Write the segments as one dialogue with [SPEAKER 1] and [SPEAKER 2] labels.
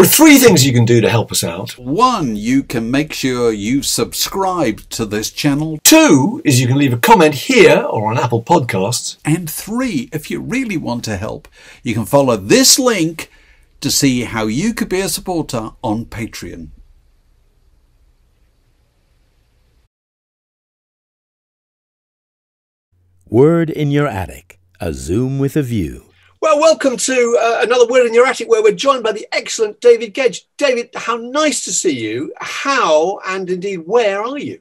[SPEAKER 1] There are three things you can do to help us out.
[SPEAKER 2] One, you can make sure you subscribe to this channel.
[SPEAKER 1] Two is you can leave a comment here or on Apple Podcasts.
[SPEAKER 2] And three, if you really want to help, you can follow this link to see how you could be a supporter on Patreon.
[SPEAKER 3] Word in Your Attic, a Zoom with a view.
[SPEAKER 1] Well, welcome to uh, another Word in Your Attic where we're joined by the excellent David Gedge. David, how nice to see you. How and indeed where are you?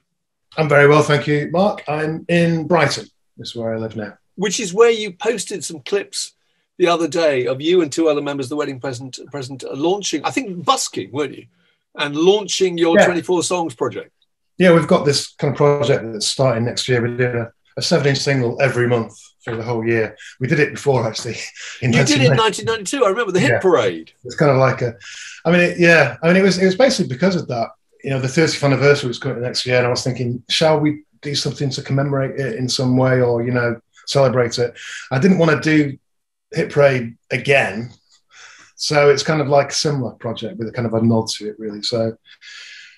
[SPEAKER 4] I'm very well, thank you, Mark. I'm in Brighton. This is where I live now.
[SPEAKER 1] Which is where you posted some clips the other day of you and two other members of the wedding present, present launching, I think, busking, weren't you? And launching your
[SPEAKER 4] Yeah.
[SPEAKER 1] 24 songs project.
[SPEAKER 4] Yeah, we've got this kind of project that's starting next year. We're doing a, a seven-inch single every month for the whole year. We did it before, actually. In
[SPEAKER 1] You did it in 1992. I remember the hit
[SPEAKER 4] Yeah.
[SPEAKER 1] parade.
[SPEAKER 4] It's kind of like a, I mean, it, yeah, I mean, it was it was basically because of that. You know, the 30th anniversary was coming next year, and I was thinking, shall we do something to commemorate it in some way, or you know, celebrate it? I didn't want to do Hit Parade again, so it's kind of like a similar project with a kind of a nod to it, really. So,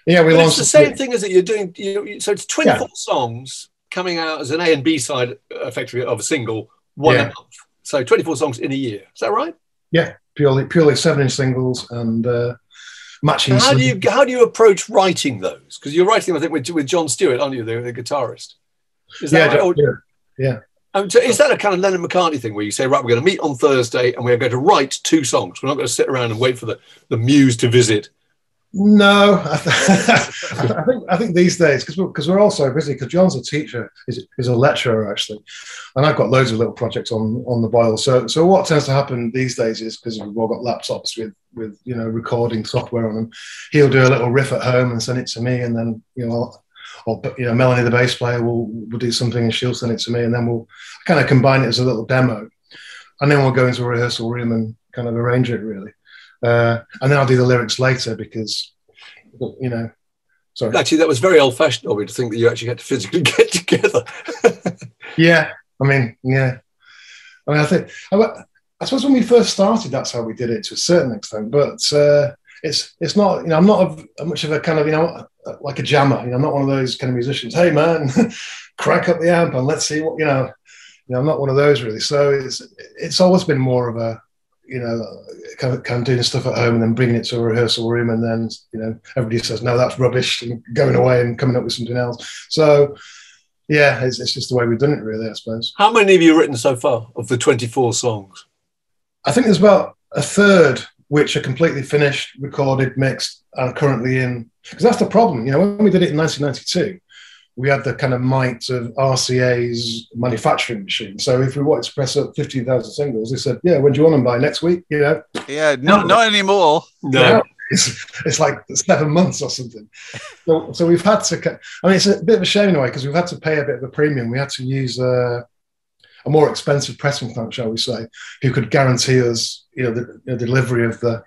[SPEAKER 4] yeah, we
[SPEAKER 1] But
[SPEAKER 4] launched
[SPEAKER 1] it's the
[SPEAKER 4] it-
[SPEAKER 1] same thing as that you're doing. You so it's 24 songs coming out as an A and B side, uh, effectively, of a single, one a month. So 24 songs in a year. Is that right?
[SPEAKER 4] Yeah, purely purely seven-inch singles and uh, matching.
[SPEAKER 1] How do you how do you approach writing those? Because you're writing, I think, with, with John Stewart, aren't you, the, the guitarist? Is
[SPEAKER 4] Yeah,
[SPEAKER 1] that right?
[SPEAKER 4] Yeah, yeah.
[SPEAKER 1] Um, so is that a kind of Lennon McCartney thing where you say, right, we're going to meet on Thursday and we're going to write two songs? We're not going to sit around and wait for the, the muse to visit.
[SPEAKER 4] No, I, th- I think I think these days because we're, 'cause we're all so busy. Because John's a teacher, is is a lecturer actually, and I've got loads of little projects on on the boil. So so what tends to happen these days is because we've all got laptops with with you know recording software on them. He'll do a little riff at home and send it to me, and then you know. Or you know, Melanie, the bass player, will will do something and she'll send it to me, and then we'll kind of combine it as a little demo, and then we'll go into a rehearsal room and kind of arrange it really. Uh, and then I'll do the lyrics later because, you know, sorry.
[SPEAKER 1] Actually, that was very old fashioned of me to think that you actually had to physically get together.
[SPEAKER 4] Yeah, I mean, yeah. I mean, I think I, I suppose when we first started, that's how we did it to a certain extent. But uh, it's it's not, you know, I'm not a, much of a kind of, you know, like a jammer. You know, I'm not one of those kind of musicians. Hey, man, crank up the amp and let's see what you know. You know, I'm not one of those really. So it's it's always been more of a, you know, kind of, kind of doing stuff at home and then bringing it to a rehearsal room and then you know everybody says no, that's rubbish and going away and coming up with something else. So yeah, it's, it's just the way we've done it, really. I suppose.
[SPEAKER 1] How many have you written so far of the 24 songs?
[SPEAKER 4] I think there's about a third which are completely finished, recorded, mixed, and currently in. Because that's the problem, you know. When we did it in 1992, we had the kind of might of RCA's manufacturing machine. So if we wanted to press up 15,000 singles, they said, "Yeah, when do you want them by next week?" You know,
[SPEAKER 5] Yeah, not not anymore.
[SPEAKER 4] Now it's, it's like seven months or something. So, so we've had to. I mean, it's a bit of a shame in a way because we've had to pay a bit of a premium. We had to use uh, a more expensive pressing plant, shall we say, who could guarantee us, you know, the, the delivery of the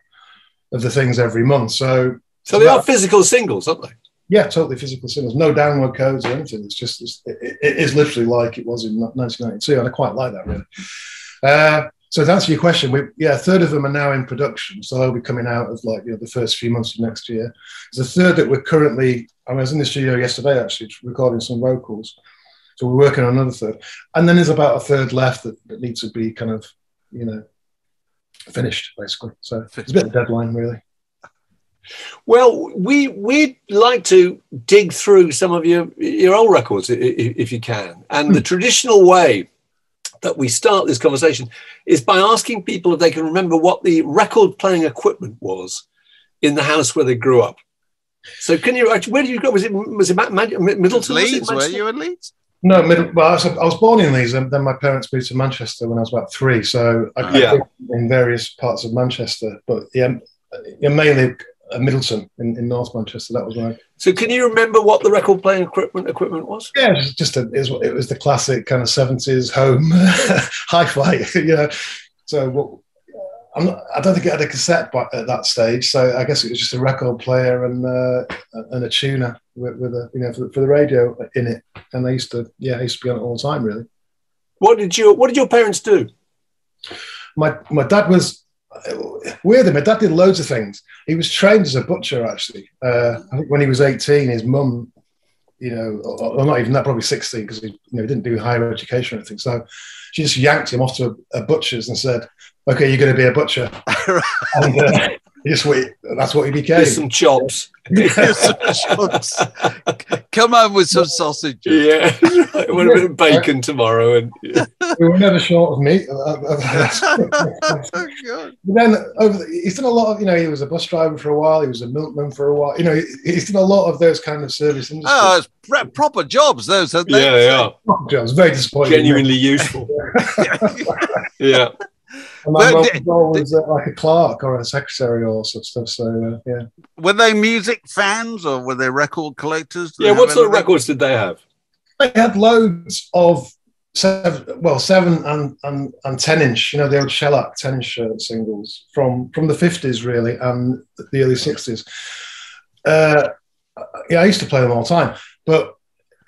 [SPEAKER 4] of the things every month. So,
[SPEAKER 1] So they are physical singles, aren't they?
[SPEAKER 4] Yeah, totally physical singles, no download codes or anything. It's just it's, it, it is literally like it was in 1992, and I quite like that really. Uh, so to answer your question, we yeah, a third of them are now in production, so they'll be coming out of like you know the first few months of next year. There's a third that we're currently. I was in the studio yesterday actually recording some vocals, so we're working on another third, and then there's about a third left that, that needs to be kind of you know finished basically. So it's a bit of a deadline really.
[SPEAKER 1] Well, we we'd like to dig through some of your your old records i- i- if you can. And the traditional way that we start this conversation is by asking people if they can remember what the record playing equipment was in the house where they grew up. So, can you? Where did you go? Was it was it Ma- Ma- Middleton? Was it
[SPEAKER 5] Leeds, were you in Leeds?
[SPEAKER 4] No, middle, well, I was, I was born in Leeds, and then my parents moved to Manchester when I was about three. So I grew
[SPEAKER 1] Yeah.
[SPEAKER 4] up in various parts of Manchester, but yeah, yeah mainly uh, Middleton in, in North Manchester. That was where.
[SPEAKER 1] So, can you remember what the record playing equipment equipment was?
[SPEAKER 4] yeah, it was just a, it, was, it was the classic kind of seventies home hi-fi, you know. So what, I'm not, I don't think it had a cassette at that stage. So I guess it was just a record player and uh, and a tuner with, with a you know for, for the radio in it. And I used to yeah, I used to be on it all the time really.
[SPEAKER 1] What did your What did your parents do?
[SPEAKER 4] my my dad was weird. My dad did loads of things. He was trained as a butcher, actually. Uh, I think when he was 18, his mum, you know, or, or not even that, probably 16, because he, you know, he didn't do higher education or anything. So she just yanked him off to a, a butcher's and said, "Okay, you're going to be a butcher." and uh, just wait. That's what he became.
[SPEAKER 1] Here's some chops.
[SPEAKER 5] Come on with some sausages.
[SPEAKER 1] Yeah, a bit of bacon tomorrow, and yeah.
[SPEAKER 4] we were never short of meat.
[SPEAKER 5] Oh, God.
[SPEAKER 4] But then over the, he's done a lot of, you know, he was a bus driver for a while, he was a milkman for a while. You know, he's done a lot of those kind of service industries.
[SPEAKER 5] Oh, it's pro- proper jobs, those, aren't they?
[SPEAKER 1] yeah, yeah,
[SPEAKER 4] I was very disappointed.
[SPEAKER 1] genuinely useful. Yeah,
[SPEAKER 4] And my
[SPEAKER 5] Well,
[SPEAKER 4] mum
[SPEAKER 5] did-
[SPEAKER 4] was always uh, like a clerk or a secretary or such stuff. So uh, yeah,
[SPEAKER 5] Were they music fans or were they record collectors? Did
[SPEAKER 1] yeah. What sort of records did they have?
[SPEAKER 4] they had loads of seven, well, seven and and, and ten inch. You know, the old shellac ten inch uh, singles from from the fifties really and the early sixties. Uh, yeah, I used to play them all the time, but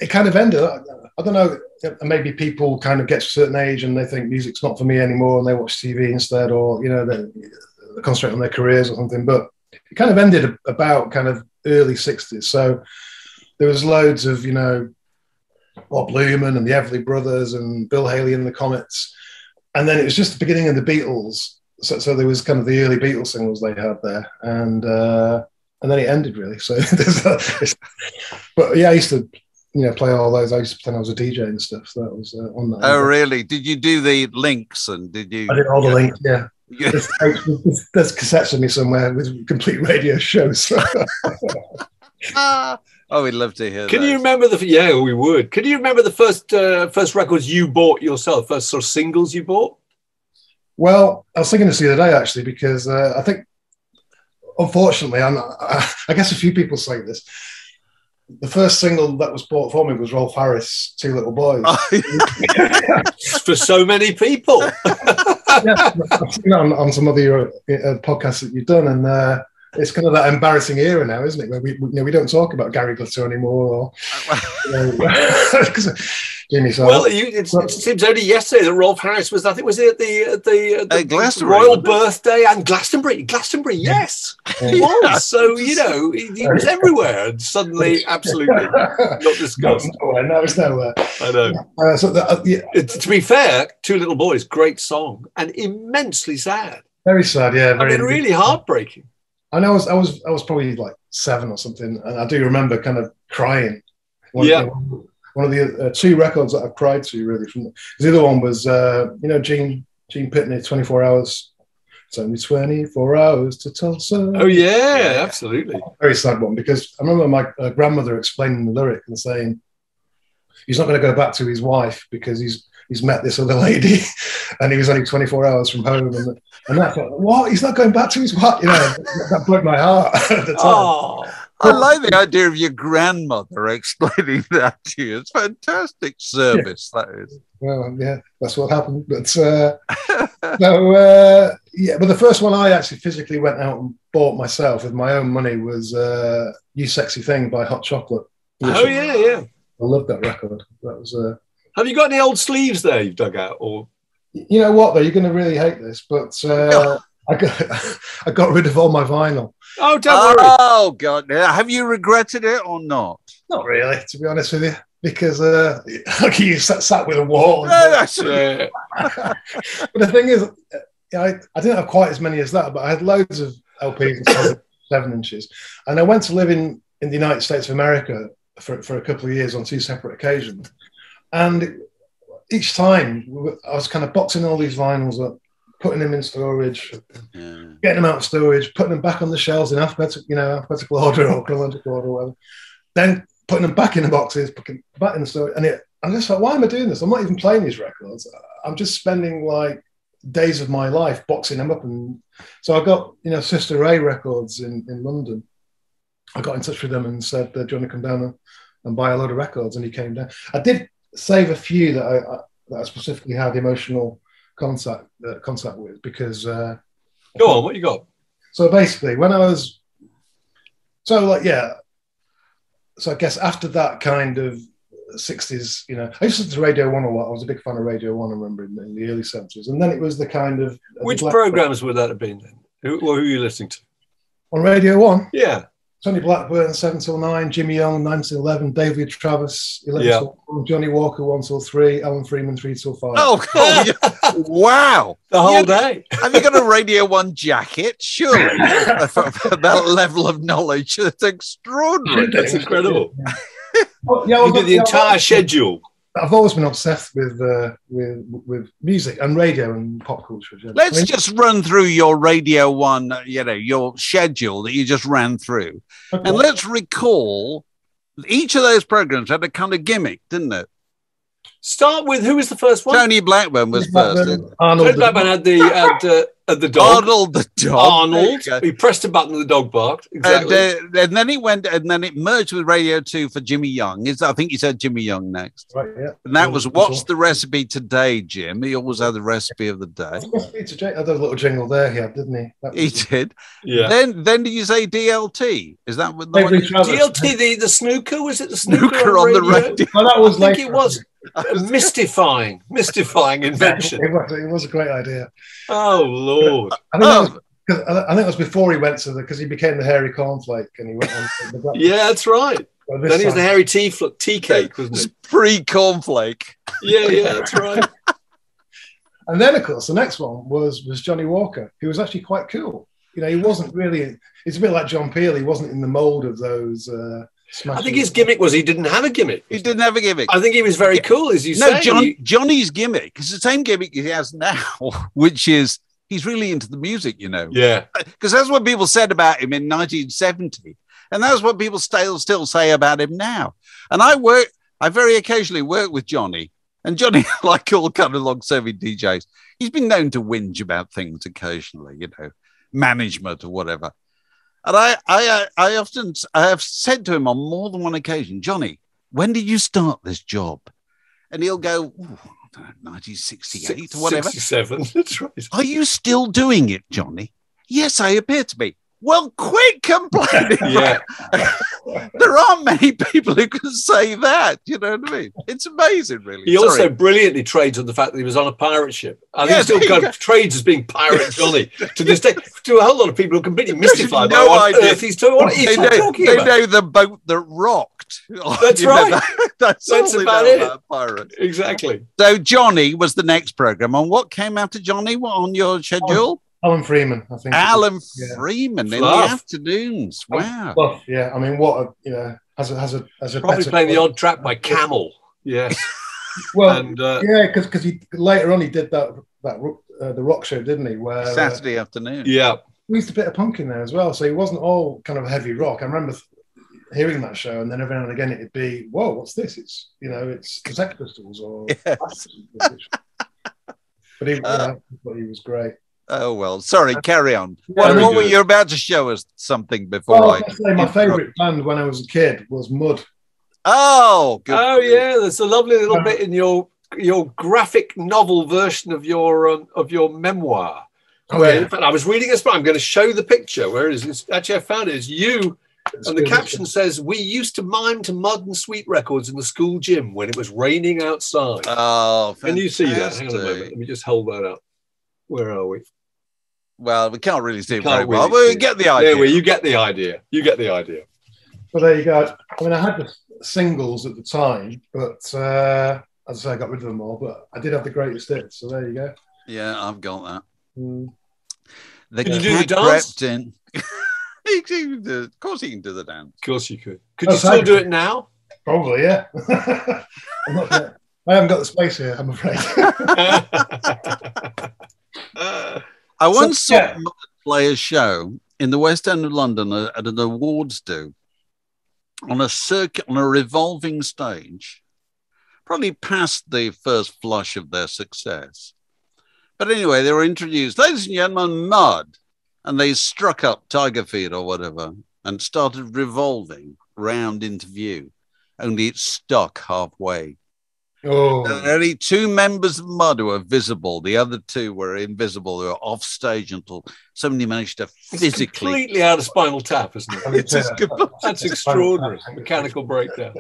[SPEAKER 4] it kind of ended. I, I don't know. Maybe people kind of get to a certain age and they think music's not for me anymore, and they watch TV instead, or you know, they, they concentrate on their careers or something. But it kind of ended about kind of early '60s. So there was loads of you know Bob Luman and the Everly Brothers and Bill Haley and the Comets, and then it was just the beginning of the Beatles. So, so there was kind of the early Beatles singles they had there, and uh, and then it ended really. So, but yeah, I used to you know play all those. I used to pretend I was a DJ and stuff. So that was uh, on that.
[SPEAKER 5] Oh, really? Did you do the links and did you?
[SPEAKER 4] I did all the links. Yeah,
[SPEAKER 5] Yeah.
[SPEAKER 4] there's, there's, there's cassettes of me somewhere with complete radio shows.
[SPEAKER 5] Oh, we'd love to hear
[SPEAKER 1] Can
[SPEAKER 5] those.
[SPEAKER 1] you remember the? Yeah, we would. Can you remember the first uh, first records you bought yourself? First sort of singles you bought?
[SPEAKER 4] Well, I was thinking this the other day actually because uh, I think, unfortunately, I'm, I, I guess a few people say this. The first single that was bought for me was Rolf Harris, Two Little Boys.
[SPEAKER 1] For so many people.
[SPEAKER 4] yeah, I've seen that on, on some other uh, podcasts that you've done, and uh, it's kind of that embarrassing era now, isn't it? Where we, we, you know, we don't talk about Gary Glitter anymore, or you know, 'cause Jimmy Savile.
[SPEAKER 1] Well, you, it, it seems only yesterday that Rolf Harris was. I think was it at the at the, the
[SPEAKER 5] At Glastonbury,
[SPEAKER 1] Royal birthday and Glastonbury. Glastonbury, yes, he
[SPEAKER 4] Yeah.
[SPEAKER 1] was. So you know he, he was everywhere, and suddenly, absolutely not
[SPEAKER 4] no,
[SPEAKER 1] discussed.
[SPEAKER 4] nowhere, no, it's nowhere.
[SPEAKER 1] I know.
[SPEAKER 4] Uh, so that, uh, yeah,
[SPEAKER 1] It- to be fair, Two Little Boys, great song and immensely sad.
[SPEAKER 4] very sad. Yeah,
[SPEAKER 1] I mean, really heartbreaking.
[SPEAKER 4] I know I was, I was I was probably like seven or something, and I do remember kind of crying. One,
[SPEAKER 1] Yeah.
[SPEAKER 4] one of the uh, two records that I've cried to really. From the other one was uh, you know Gene Gene Pitney, Twenty Four Hours. It's only twenty four hours to Tulsa.
[SPEAKER 1] Oh yeah, absolutely.
[SPEAKER 4] very sad one because I remember my uh, grandmother explaining the lyric and saying he's not going to go back to his wife because he's he's met this other lady and he was only 24 hours from home and and that's like, what he's not going back to his wife you know that broke my heart at the time
[SPEAKER 1] Oh,
[SPEAKER 5] I like the idea of your grandmother explaining that to you. It's fantastic service, that is.
[SPEAKER 4] well yeah that's what happened but uh, no uh, yeah but the first one I actually physically went out and bought myself with my own money was uh, You Sexy Thing by Hot Chocolate which
[SPEAKER 1] oh yeah, yeah.
[SPEAKER 4] I love that record that was uh,
[SPEAKER 1] Have you got any old sleeves there you've dug out? Or
[SPEAKER 4] You know what though? You're going to really hate this, but uh, I got I got rid of all my vinyl.
[SPEAKER 1] oh, don't worry.
[SPEAKER 5] Oh, God. Have you regretted it or not?
[SPEAKER 4] Not really, to be honest with you, because uh, like you sat, sat with a wall.
[SPEAKER 5] No, that's
[SPEAKER 1] Yeah.
[SPEAKER 4] but the thing is, uh, I, I didn't have quite as many as that, but I had loads of LPs and solid seven inches, and I went to live in in the United States of America for for a couple of years on two separate occasions, and each time I was kind of boxing all these vinyls up, putting them in storage,
[SPEAKER 5] Yeah.
[SPEAKER 4] getting them out of storage, putting them back on the shelves in alphabetical, you know, alphabetical order or chronological order, or whatever. Then putting them back in the boxes, putting back in the storage. And it, I'm just like, why am I doing this? I'm not even playing these records. I'm just spending like days of my life boxing them up. And so I got, you know, Sister Ray Records in, in London. I got in touch with them and said, do you want to come down and, and buy a load of records? And he came down. I did save a few that I, I, that I specifically had emotional contact uh, contact with because uh,
[SPEAKER 1] Go on, what you got?
[SPEAKER 4] so basically, when I was, so like, yeah. So I guess after that kind of 60s, you know. I used to listen to Radio 1 a lot. I was a big fan of Radio 1, I remember, in, in the early 70s. And then it was the kind of.
[SPEAKER 1] Which
[SPEAKER 4] the Black-
[SPEAKER 1] programs would that have been then? Who, who are you listening to?
[SPEAKER 4] On Radio 1,
[SPEAKER 1] Yeah.
[SPEAKER 4] Tony Blackburn, 7 till 9, Jimmy Young, 9 till 11, David Travis, 11
[SPEAKER 1] Yeah.
[SPEAKER 4] till 1, Johnny Walker, 1 till 3, Alan Freeman, 3 till 5.
[SPEAKER 5] Oh, yeah. wow.
[SPEAKER 1] The whole
[SPEAKER 5] Yeah.
[SPEAKER 1] day.
[SPEAKER 5] Have you got a Radio 1 jacket? Surely. For- for that level of knowledge. It's extraordinary.
[SPEAKER 1] That's incredible.
[SPEAKER 4] Oh, yeah, I
[SPEAKER 1] You did the
[SPEAKER 4] yeah,
[SPEAKER 1] entire schedule.
[SPEAKER 4] I've always been obsessed with uh, with with music and radio and pop culture. generally.
[SPEAKER 5] Let's
[SPEAKER 4] I mean,
[SPEAKER 5] just run through your Radio 1, uh, you know, your schedule that you just ran through.
[SPEAKER 4] okay.
[SPEAKER 5] And let's recall each of those programs had a kind of gimmick, didn't it?
[SPEAKER 1] Start with who was the first one?
[SPEAKER 5] Tony Blackburn was first.
[SPEAKER 4] Arnold,
[SPEAKER 1] Tony Blackburn had the had, uh, had the dog.
[SPEAKER 5] Arnold the dog.
[SPEAKER 1] Arnold.
[SPEAKER 5] There you go.
[SPEAKER 1] He pressed a button and the dog barked. Exactly.
[SPEAKER 5] And, uh, and then it went, and then it merged with Radio Two for Jimmy Young. Is I think you said Jimmy Young next,
[SPEAKER 4] right, yeah.
[SPEAKER 5] and that was what's the recipe today, Jim? He always had the recipe of the day.
[SPEAKER 4] Peter J. had a little jingle there, he had, didn't he? That
[SPEAKER 5] He did.
[SPEAKER 1] yeah.
[SPEAKER 5] Then, then did you say DLT? Is that what the one?
[SPEAKER 1] DLT, the, the snooker, was it the snooker,
[SPEAKER 5] Snooker on the
[SPEAKER 1] radio?
[SPEAKER 5] radio.
[SPEAKER 4] No, that was
[SPEAKER 1] I think
[SPEAKER 4] later.
[SPEAKER 1] it was a mystifying, mystifying invention.
[SPEAKER 4] It was, it was a great idea.
[SPEAKER 1] Oh Lord!
[SPEAKER 4] I think, that
[SPEAKER 5] Oh,
[SPEAKER 4] I I think it was before he went to the because he became the hairy cornflake and he went on the
[SPEAKER 1] Yeah, that's right.
[SPEAKER 4] well, this
[SPEAKER 1] Then he was the hairy tea fl- tea cake, wasn't it?
[SPEAKER 5] pre cornflake.
[SPEAKER 1] Yeah, yeah, that's right.
[SPEAKER 4] And then, of course, the next one was was Johnny Walker, who was actually quite cool. You know, he wasn't really. It's a bit like John Peel. He wasn't in the mold of those. Uh,
[SPEAKER 1] I think his gimmick was he didn't have a gimmick.
[SPEAKER 5] He didn't have a gimmick.
[SPEAKER 1] I think he was very cool, as you
[SPEAKER 5] no,
[SPEAKER 1] say.
[SPEAKER 5] John,
[SPEAKER 1] You-
[SPEAKER 5] Johnny's gimmick is the same gimmick he has now, which is he's really into the music, you know.
[SPEAKER 1] yeah,
[SPEAKER 5] Because that's what people said about him in 1970. And that's what people still still say about him now. And I work, I very occasionally work with Johnny. And Johnny, like all kind of long serving DJs, he's been known to whinge about things occasionally, you know, management or whatever. And I, I, I often, I have said to him on more than one occasion, Johnny, when did you start this job? And he'll go, "Ooh, I don't know, 1968 or whatever.
[SPEAKER 1] 67. That's right.
[SPEAKER 5] Are you still doing it, Johnny? Yes, I appear to be. Well, quit complaining.
[SPEAKER 1] Yeah,
[SPEAKER 5] there aren't many people who can say that. You know what I mean? It's amazing, really.
[SPEAKER 1] he
[SPEAKER 5] Sorry.
[SPEAKER 1] also brilliantly trades on the fact that he was on a pirate ship. I think
[SPEAKER 5] Yeah,
[SPEAKER 1] still
[SPEAKER 5] there
[SPEAKER 1] kind
[SPEAKER 5] go.
[SPEAKER 1] of trades as being Pirate Johnny to this day. To a whole lot of people who are completely mystified
[SPEAKER 5] no
[SPEAKER 1] by what on
[SPEAKER 5] idea.
[SPEAKER 1] earth he's, talking, what
[SPEAKER 5] they, know,
[SPEAKER 1] talking
[SPEAKER 5] they
[SPEAKER 1] about.
[SPEAKER 5] know the boat that rocked.
[SPEAKER 1] That's
[SPEAKER 5] You know,
[SPEAKER 1] right.
[SPEAKER 5] that- that's,
[SPEAKER 1] That's about
[SPEAKER 5] know
[SPEAKER 1] it.
[SPEAKER 5] about pirates.
[SPEAKER 1] Exactly.
[SPEAKER 5] So Johnny was the next program. And what came after Johnny What on your schedule?
[SPEAKER 4] Alan Freeman, I think.
[SPEAKER 5] Alan
[SPEAKER 4] yeah.
[SPEAKER 5] Freeman in the afternoons. Wow.
[SPEAKER 4] Well, yeah, I mean, what a, you know, has a has a has a
[SPEAKER 1] Probably
[SPEAKER 4] better-
[SPEAKER 1] playing the odd track by Camel. Yes.
[SPEAKER 4] Well,
[SPEAKER 1] and uh,
[SPEAKER 4] yeah, because because he later on he did that that uh, the rock show, didn't he? Where uh,
[SPEAKER 5] Saturday afternoon.
[SPEAKER 1] yeah,
[SPEAKER 4] we used a bit of punk in there as well, so he wasn't all kind of heavy rock. I remember th- hearing that show, and then every now and again it'd be, "Whoa, what's this?" It's you know, it's the Sex Pistols or.
[SPEAKER 5] Yes.
[SPEAKER 4] But he, you
[SPEAKER 5] Uh,
[SPEAKER 4] thought he was great.
[SPEAKER 5] Oh well, sorry. Carry on.
[SPEAKER 4] Yeah,
[SPEAKER 5] What, what were you about to show us something before
[SPEAKER 4] Well,
[SPEAKER 5] I?
[SPEAKER 4] I'd say my favourite band when I was a kid was Mud.
[SPEAKER 5] Oh, good.
[SPEAKER 1] Oh yeah, there's a lovely little
[SPEAKER 4] Uh,
[SPEAKER 1] bit in your your graphic novel version of your um, of your memoir.
[SPEAKER 4] Oh,
[SPEAKER 1] where,
[SPEAKER 4] yeah.
[SPEAKER 1] in fact, I was reading this. But I'm going to show the picture. Where is it? Actually, I found it. It's you,
[SPEAKER 4] It's
[SPEAKER 1] and the
[SPEAKER 4] good.
[SPEAKER 1] caption says, "We used to mime to Mud and Sweet records in the school gym when it was raining outside."
[SPEAKER 5] Oh, fantastic.
[SPEAKER 1] Can you see that? Hang on a moment. Let me just hold that up. Where are we?
[SPEAKER 5] Well, we can't really see it
[SPEAKER 1] Can't
[SPEAKER 5] very well.
[SPEAKER 1] really
[SPEAKER 5] but
[SPEAKER 1] see
[SPEAKER 5] we get the idea.
[SPEAKER 1] There we. You get the idea. You get the idea.
[SPEAKER 4] But there you go. I mean, I had the singles at the time, but uh, as I say, I got rid of them all. But I did have the greatest hits, so there you go.
[SPEAKER 5] Yeah, I've got that.
[SPEAKER 4] Mm.
[SPEAKER 5] The
[SPEAKER 1] Can you do the
[SPEAKER 5] cat
[SPEAKER 1] dance?
[SPEAKER 5] in. Do- of course, he can do the dance.
[SPEAKER 1] Of course, you could. Could
[SPEAKER 4] Oh,
[SPEAKER 1] you still do it now?
[SPEAKER 4] Probably, yeah. I'm not gonna- I haven't got the space here, I'm afraid.
[SPEAKER 5] I once saw
[SPEAKER 4] yeah.
[SPEAKER 5] Play a show in the West End of London at an awards do on a circuit on a revolving stage, probably past the first flush of their success. But anyway, they were introduced, ladies and gentlemen, Mud, and they struck up Tiger Feet or whatever and started revolving round into view. Only it stuck halfway.
[SPEAKER 4] Oh,
[SPEAKER 5] And only two members of Mud were visible. The other two were invisible. They were off stage until somebody managed to
[SPEAKER 1] It's
[SPEAKER 5] physically.
[SPEAKER 1] completely out of Spinal Tap, isn't it?
[SPEAKER 5] It's just good.
[SPEAKER 1] That's extraordinary. Mechanical breakdown.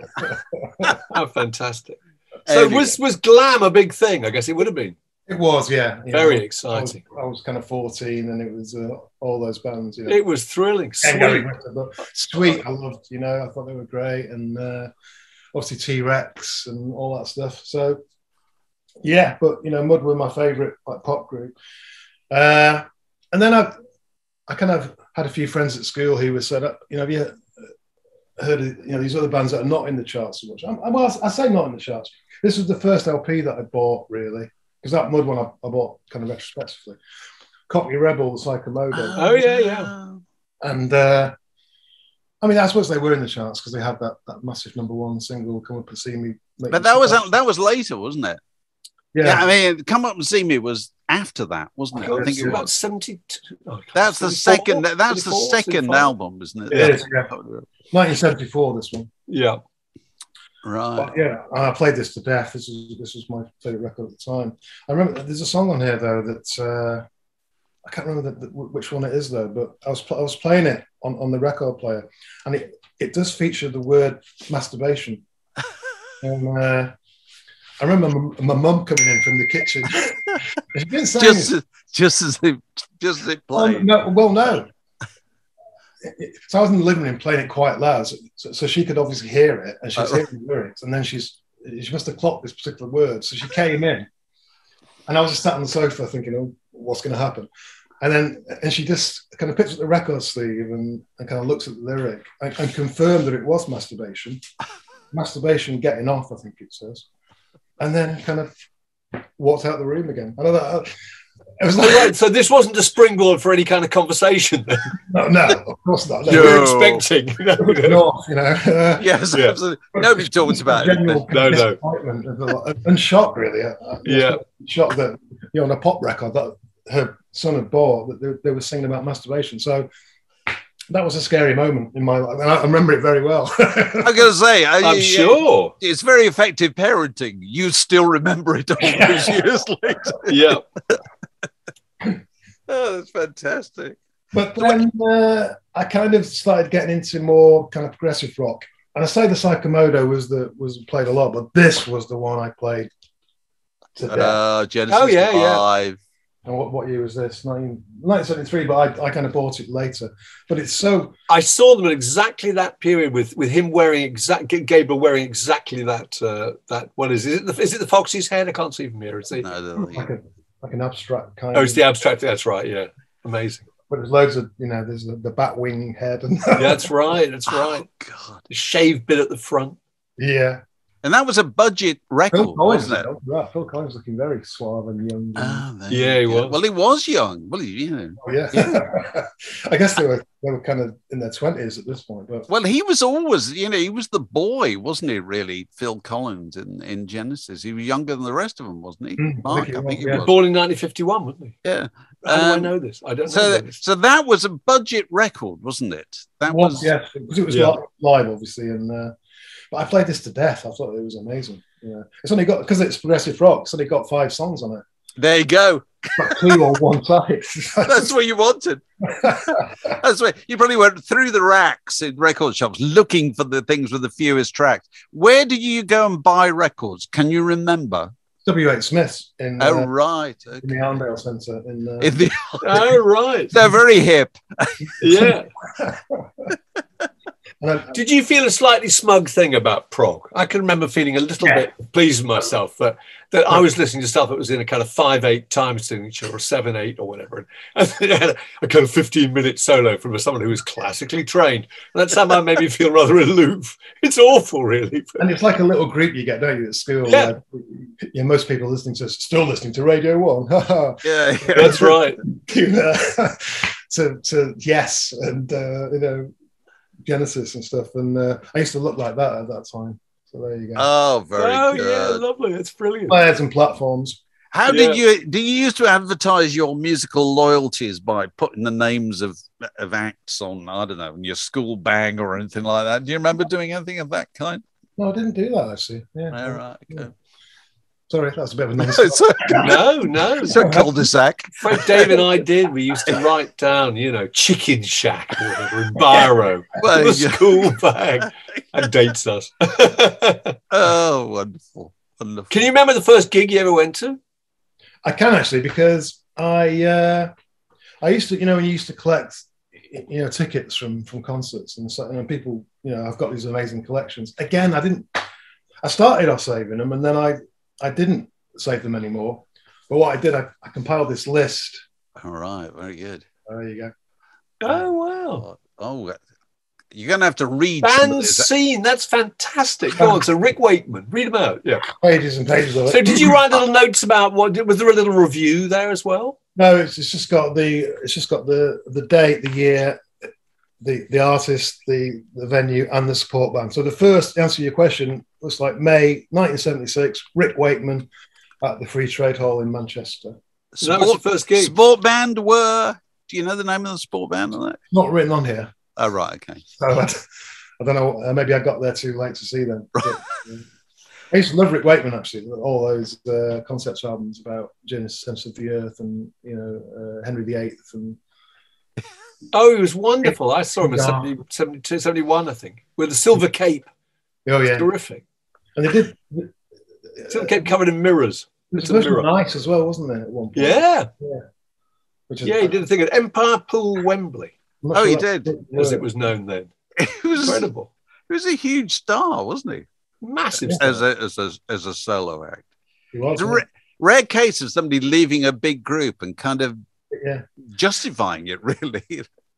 [SPEAKER 1] How fantastic. So
[SPEAKER 5] Anyway.
[SPEAKER 1] was was glam a big thing? I guess it would have been
[SPEAKER 4] It was, yeah. You
[SPEAKER 1] very
[SPEAKER 4] know, I was,
[SPEAKER 1] exciting.
[SPEAKER 4] I was kind of 14 and it was uh, all those bands. You know.
[SPEAKER 1] It was thrilling. Sweet.
[SPEAKER 4] Glitter, but Sweet, I loved, you know, I thought they were great. And uh, obviously T Rex and all that stuff. So, yeah, but, you know, Mud were my favorite like, pop group. Uh, and then I, I kind of had a few friends at school who were said, you know, have you heard of, you know, these other bands that are not in the charts so much? I'm, I'm, well, I say not in the charts. This was the first LP that I bought, really, because that Mud one I, I bought kind of retrospectively. Cockney Rebel, the Psychomodo.
[SPEAKER 1] Oh, yeah, yeah.
[SPEAKER 4] And uh, I mean, I suppose they were in the charts because they had that, that massive number one single, "Come Up and See Me."
[SPEAKER 5] But that was
[SPEAKER 4] Smile.
[SPEAKER 5] that was later, wasn't it?
[SPEAKER 4] yeah.
[SPEAKER 5] Yeah, I mean, come up and see me was after that, wasn't it? I think it
[SPEAKER 1] about
[SPEAKER 5] was.
[SPEAKER 1] seventy-two. oh,
[SPEAKER 5] That's the second. That's the second
[SPEAKER 1] 75?
[SPEAKER 5] album, isn't it?
[SPEAKER 4] It is, yeah. 1974. This one,
[SPEAKER 1] Yeah.
[SPEAKER 5] Right.
[SPEAKER 4] but yeah, and I played this to death. This is this was my favorite record at the time. I remember there's a song on here though that uh, I can't remember the, the, which one it is though, but I was I was playing it on, on the record player, and it it does feature the word masturbation. and uh, I remember my, mum coming in from the kitchen. She's been saying
[SPEAKER 5] Just, just as it, just as it
[SPEAKER 4] Well,
[SPEAKER 5] played.
[SPEAKER 4] no, well, no. So I was in the living room playing it quite loud, so, so she could obviously hear it, and she's hearing the lyrics, and then she's she must have clocked this particular word, so she came in, and I was just sat on the sofa thinking, "Oh, what's going to happen?" And then and she just kind of picks up the record sleeve and, and kind of looks at the lyric and, and confirmed that it was masturbation, masturbation getting off, I think it says, and then kind of walked out the room again. I know that. It was like,
[SPEAKER 1] right. So this wasn't a springboard for any kind of conversation that
[SPEAKER 4] no, no, of course not. No.
[SPEAKER 1] you were
[SPEAKER 5] No.
[SPEAKER 1] expecting.
[SPEAKER 4] North, you know. Uh,
[SPEAKER 5] Yes,
[SPEAKER 1] Yeah.
[SPEAKER 5] absolutely. Nobody talks about it.
[SPEAKER 1] No, no.
[SPEAKER 4] disappointment and, and- and shock, really. Uh,
[SPEAKER 1] Yeah.
[SPEAKER 4] shock that you know on a pop record that her son had bought that they, they were singing about masturbation. So that was a scary moment in my life, and I, I remember it very well.
[SPEAKER 5] I'm going to say, I,
[SPEAKER 1] I'm sure.
[SPEAKER 5] it's very effective parenting. You still remember it all those years later.
[SPEAKER 1] Yeah.
[SPEAKER 5] Oh, that's fantastic.
[SPEAKER 4] but then uh, I kind of started getting into more kind of progressive rock. And I say the Psychomodo was the was played a lot, but this was the one I played to death.
[SPEAKER 5] Uh, Genesis
[SPEAKER 1] Oh, yeah, yeah.
[SPEAKER 5] Live.
[SPEAKER 4] And what, what year was this? 19, 1973, but I, I kind of bought it later. But it's so,
[SPEAKER 1] I saw them at exactly that period with with him wearing exact Gabriel wearing exactly that uh, that what is it? Is it the, is it the fox's head? I can't see from here. Is it?
[SPEAKER 5] No, I don't
[SPEAKER 4] like, a, like an abstract kind
[SPEAKER 1] Oh,
[SPEAKER 4] of.
[SPEAKER 1] it's the abstract. That's right. Yeah, amazing.
[SPEAKER 4] But there's loads of, you know, there's the, the bat wing head. And
[SPEAKER 1] Yeah, that's right. That's right.
[SPEAKER 5] Oh, God.
[SPEAKER 1] The shaved bit at the front.
[SPEAKER 4] yeah.
[SPEAKER 5] And that was a budget record,
[SPEAKER 4] Phil Collins,
[SPEAKER 5] wasn't it?
[SPEAKER 4] right, Phil Collins looking very suave and young. and-
[SPEAKER 5] Ah, there
[SPEAKER 1] Yeah, he was.
[SPEAKER 5] Well, he was young. Well, he, you know.
[SPEAKER 4] oh, yeah. I guess they were they were kind of in their 20s at this point. But
[SPEAKER 5] Well, he was always, you know, he was the boy, wasn't he? Really, Phil Collins in, in Genesis. He was younger than the rest of them, wasn't he?
[SPEAKER 4] Mm, I
[SPEAKER 5] Mark,
[SPEAKER 4] think
[SPEAKER 5] I
[SPEAKER 4] he
[SPEAKER 5] think
[SPEAKER 4] was,
[SPEAKER 5] he
[SPEAKER 4] yeah.
[SPEAKER 5] was.
[SPEAKER 1] Born in 1951, wasn't he?
[SPEAKER 5] Yeah.
[SPEAKER 1] How do I
[SPEAKER 5] Um,
[SPEAKER 1] know this? I don't know
[SPEAKER 5] So,
[SPEAKER 1] this.
[SPEAKER 5] so that was a budget record, wasn't it? That
[SPEAKER 4] well,
[SPEAKER 5] was.
[SPEAKER 4] yes, because it was
[SPEAKER 1] Yeah.
[SPEAKER 4] live, obviously. And uh, but I played this to death. I thought it was amazing. Yeah, it's only got because it's progressive rock. It's only got five songs on it,
[SPEAKER 5] There you go.
[SPEAKER 4] but two on one side.
[SPEAKER 5] That's what you wanted. That's what you probably went through the racks in record shops looking for the things with the fewest tracks. Where do you go and buy records? Can you remember?
[SPEAKER 4] W.H. Smith's in,
[SPEAKER 5] Oh,
[SPEAKER 4] uh,
[SPEAKER 5] right.
[SPEAKER 4] in the Arndale Centre. In, uh,
[SPEAKER 5] In the,
[SPEAKER 1] oh, right.
[SPEAKER 5] they're very hip.
[SPEAKER 1] Yeah.
[SPEAKER 4] and I-
[SPEAKER 1] Did you feel a slightly smug thing about prog? I can remember feeling a little
[SPEAKER 4] Yeah.
[SPEAKER 1] bit pleased with myself that, that I was listening to stuff that was in a kind of five eight time signature or seven eight or whatever, and it had a, a kind of fifteen minute solo from someone who was classically trained, and that somehow made me feel rather aloof. It's awful, really.
[SPEAKER 4] and it's like a little group you get, don't you, at school?
[SPEAKER 1] Yeah.
[SPEAKER 4] where, yeah, most people listening to still listening to Radio One.
[SPEAKER 5] Yeah. yeah.
[SPEAKER 1] That's right.
[SPEAKER 4] you know, to to yes and uh, you know Genesis and stuff. And uh, I used to look like that at that time. So there you go.
[SPEAKER 5] Oh, very
[SPEAKER 1] oh
[SPEAKER 5] good.
[SPEAKER 1] yeah, lovely. That's brilliant.
[SPEAKER 4] Players and platforms.
[SPEAKER 5] How
[SPEAKER 1] Yeah.
[SPEAKER 5] did you do? You used to advertise your musical loyalties by putting the names of of acts on, I don't know, in your school bag or anything like that. Do you remember doing anything of that kind?
[SPEAKER 4] No, I didn't do that actually. Yeah.
[SPEAKER 5] All right. Okay.
[SPEAKER 4] Sorry, that's a bit of a nonsense.
[SPEAKER 5] it's a,
[SPEAKER 1] No, no.
[SPEAKER 5] it's a cul-de-sac.
[SPEAKER 1] Frank Dave and I did. We used to write down, you know, chicken shack or whatever in Biro.
[SPEAKER 5] Well,
[SPEAKER 1] the
[SPEAKER 5] yeah.
[SPEAKER 1] school bag and dates us.
[SPEAKER 5] Oh, wonderful, wonderful.
[SPEAKER 1] Can you remember the first gig you ever went to?
[SPEAKER 4] I can actually because I uh, I used to, you know, when you used to collect, you know, tickets from from concerts and so, and people, you know, I've got these amazing collections. Again, I didn't. I started off saving them, and then I I didn't save them anymore. But what I did, I, I compiled this list.
[SPEAKER 5] All right, very good.
[SPEAKER 4] There you go.
[SPEAKER 1] Oh uh, wow.
[SPEAKER 5] Oh, oh, you're going to have to read. some
[SPEAKER 1] Band
[SPEAKER 5] this.
[SPEAKER 1] scene. That's fantastic. Go on. So Rick Wakeman, read them out. Yeah.
[SPEAKER 4] Pages and pages of it.
[SPEAKER 1] So did you write little notes about what? Was there a little review there as well?
[SPEAKER 4] No, it's, it's just got the it's just got the the date, the year, the the artist, the the venue, and the support band. So the first answer to your question was like May 1976. Rick Wakeman at the Free Trade Hall in Manchester.
[SPEAKER 1] So that was your first gig.
[SPEAKER 5] Sport band were. Do you know the name of the sport band on that?
[SPEAKER 4] Not written on here.
[SPEAKER 5] Oh, right. Okay.
[SPEAKER 4] So I, I don't know. Uh, maybe I got there too late to see them. But, uh, I used to love Rick Wakeman actually. All those uh, concept albums about Genesis, Centre of the Earth, and you know uh, Henry VIII, and
[SPEAKER 1] Oh, he was wonderful. I saw him in
[SPEAKER 4] Yeah.
[SPEAKER 1] 70, 72, 71, I think, with the silver cape.
[SPEAKER 4] Oh yeah,
[SPEAKER 1] Terrific.
[SPEAKER 4] and they did.
[SPEAKER 1] Silver kept covered in mirrors.
[SPEAKER 4] It was
[SPEAKER 1] It's a
[SPEAKER 4] supposed to be
[SPEAKER 1] mirror.
[SPEAKER 4] nice as well, wasn't there? At one point,
[SPEAKER 1] Yeah.
[SPEAKER 4] Which is,
[SPEAKER 1] Yeah, he did a thing at Empire Pool Wembley,
[SPEAKER 5] Oh,
[SPEAKER 4] sure
[SPEAKER 5] he did.
[SPEAKER 1] as it was known then.
[SPEAKER 5] It was,
[SPEAKER 1] Incredible.
[SPEAKER 5] he was a huge star, wasn't he?
[SPEAKER 1] Massive
[SPEAKER 4] Yeah.
[SPEAKER 1] stuff.
[SPEAKER 5] As a, as a, as a solo act.
[SPEAKER 4] He was,
[SPEAKER 5] It's a ra- rare case of somebody leaving a big group and kind of
[SPEAKER 4] yeah.
[SPEAKER 5] justifying it, really.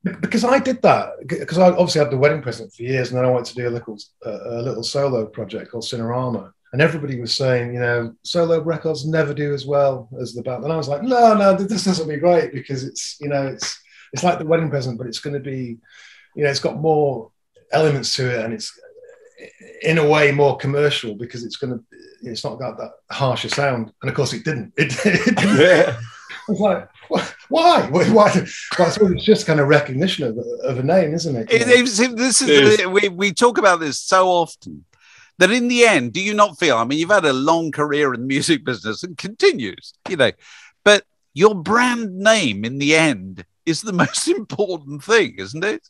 [SPEAKER 4] Because I did that because I obviously had the wedding present for years, and then I wanted to do a little uh, a little solo project called Cinerama, and everybody was saying, you know, solo records never do as well as the band, and I was like, no, no, this doesn't be great because it's you know it's it's like the wedding present, but it's going to be, you know, it's got more elements to it, and it's in a way more commercial because it's going to it's not got that harsher sound, and of course it didn't. It, it didn't.
[SPEAKER 1] Yeah.
[SPEAKER 4] I was like, "Wh- why? Why? why? Well, I suppose it's just kind of recognition of, of a name, isn't it?
[SPEAKER 5] It- it's- this is,
[SPEAKER 1] It is.
[SPEAKER 5] we, we talk about this so often that in the end, do you not feel? I mean, you've had a long career in the music business and continues, you know, but your brand name in the end is the most important thing, isn't it?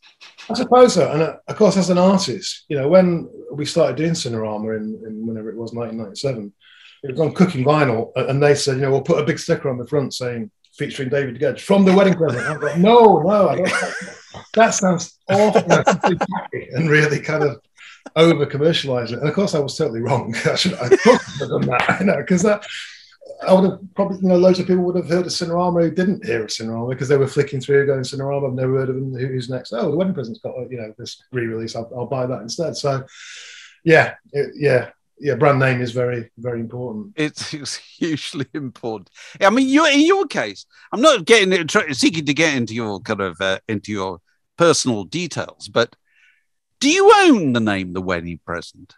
[SPEAKER 4] I suppose so. And uh, of course, as an artist, you know, when we started doing Cinerama in, in whenever it was 1997, it was on Cooking Vinyl, and they said, you know, we'll put a big sticker on the front saying featuring David Gedge from the wedding present. I thought, no, no, I. That sounds awful and really kind of over commercialize it. And of course, I was totally wrong. I should I have done that, you know, because that. I would have probably, you know, loads of people would have heard of Cinerama who didn't hear of Cinerama because they were flicking through going Cinerama. I've never heard of them. Who's next? Oh, the Wedding Present's got, you know, this re-release. I'll, I'll buy that instead. So, yeah, it- yeah, yeah. Brand name is very, very important.
[SPEAKER 5] It's, it's hugely important. I mean, you in your case, I'm not getting try, seeking to get into your kind of uh, into your personal details, but do you own the name The Wedding Present?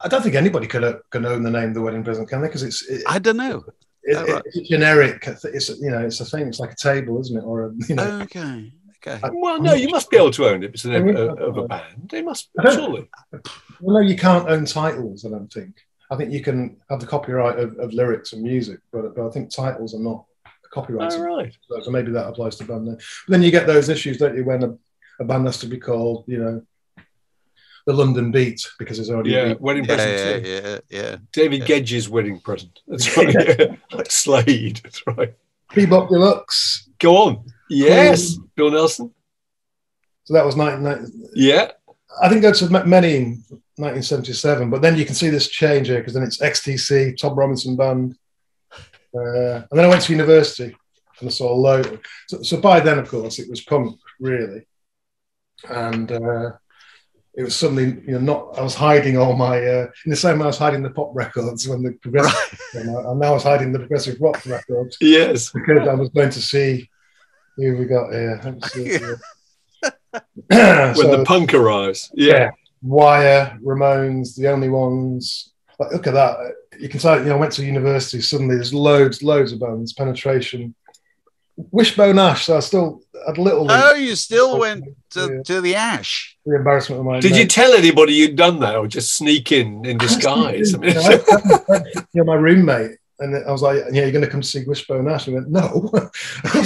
[SPEAKER 4] I don't think anybody can, uh, can own the name The Wedding Present, can they? Because it's it,
[SPEAKER 5] I don't know.
[SPEAKER 4] it,
[SPEAKER 5] oh, right.
[SPEAKER 4] it's generic. It's you know, it's a thing. It's like a table, isn't it? Or a you know.
[SPEAKER 5] Okay, okay.
[SPEAKER 1] Well, no, you must be able to own it. It's the name of, of a band. They must, surely.
[SPEAKER 4] Well, no, you can't own titles. I don't think. I think you can have the copyright of, of lyrics and music, but, but I think titles are not copyrighted.
[SPEAKER 1] All oh, right.
[SPEAKER 4] So, so maybe that applies to band name. But then you get those issues, don't you, when a, a band has to be called, you know, the London Beat because it's already a
[SPEAKER 1] Yeah,
[SPEAKER 4] beat.
[SPEAKER 1] wedding
[SPEAKER 5] Yeah,
[SPEAKER 1] present.
[SPEAKER 5] yeah,
[SPEAKER 1] too.
[SPEAKER 5] yeah, yeah.
[SPEAKER 1] David
[SPEAKER 5] Yeah.
[SPEAKER 1] Gedge's wedding present. That's right. like Slade. That's right.
[SPEAKER 4] Bebop Deluxe.
[SPEAKER 1] Go on. Yes. Bill Nelson.
[SPEAKER 4] So that was 1990.
[SPEAKER 1] Yeah.
[SPEAKER 4] I think that's many in 1977, but then you can see this change here because then it's XTC, Tom Robinson Band. Uh, and then I went to university and I saw a load. So, so by then, of course, it was punk, really. And uh, it was suddenly, you know, not, I was hiding all my, uh, in the same way I was hiding the pop records when the progressive, came out, and now I was hiding the progressive rock records
[SPEAKER 1] Yes.
[SPEAKER 4] because I was going to see who we got here. Let's see here.
[SPEAKER 1] When
[SPEAKER 4] So-
[SPEAKER 1] the punk arrives. Yeah.
[SPEAKER 4] Wire, Ramones, the only ones. Like, look at that. You can tell, you know, I went to university, suddenly there's loads, loads of bands, penetration, Wishbone Ash. So I still had a little.
[SPEAKER 5] Oh, you still went to,
[SPEAKER 4] Yeah.
[SPEAKER 5] to the Ash.
[SPEAKER 4] the embarrassment of my.
[SPEAKER 1] Did you tell anybody you'd done that, or just sneak in in disguise? I mean,
[SPEAKER 4] You know, I- I- you know, my roommate, and I was like, "Yeah, you're going to come see Wishbone Ash." He went, "No." I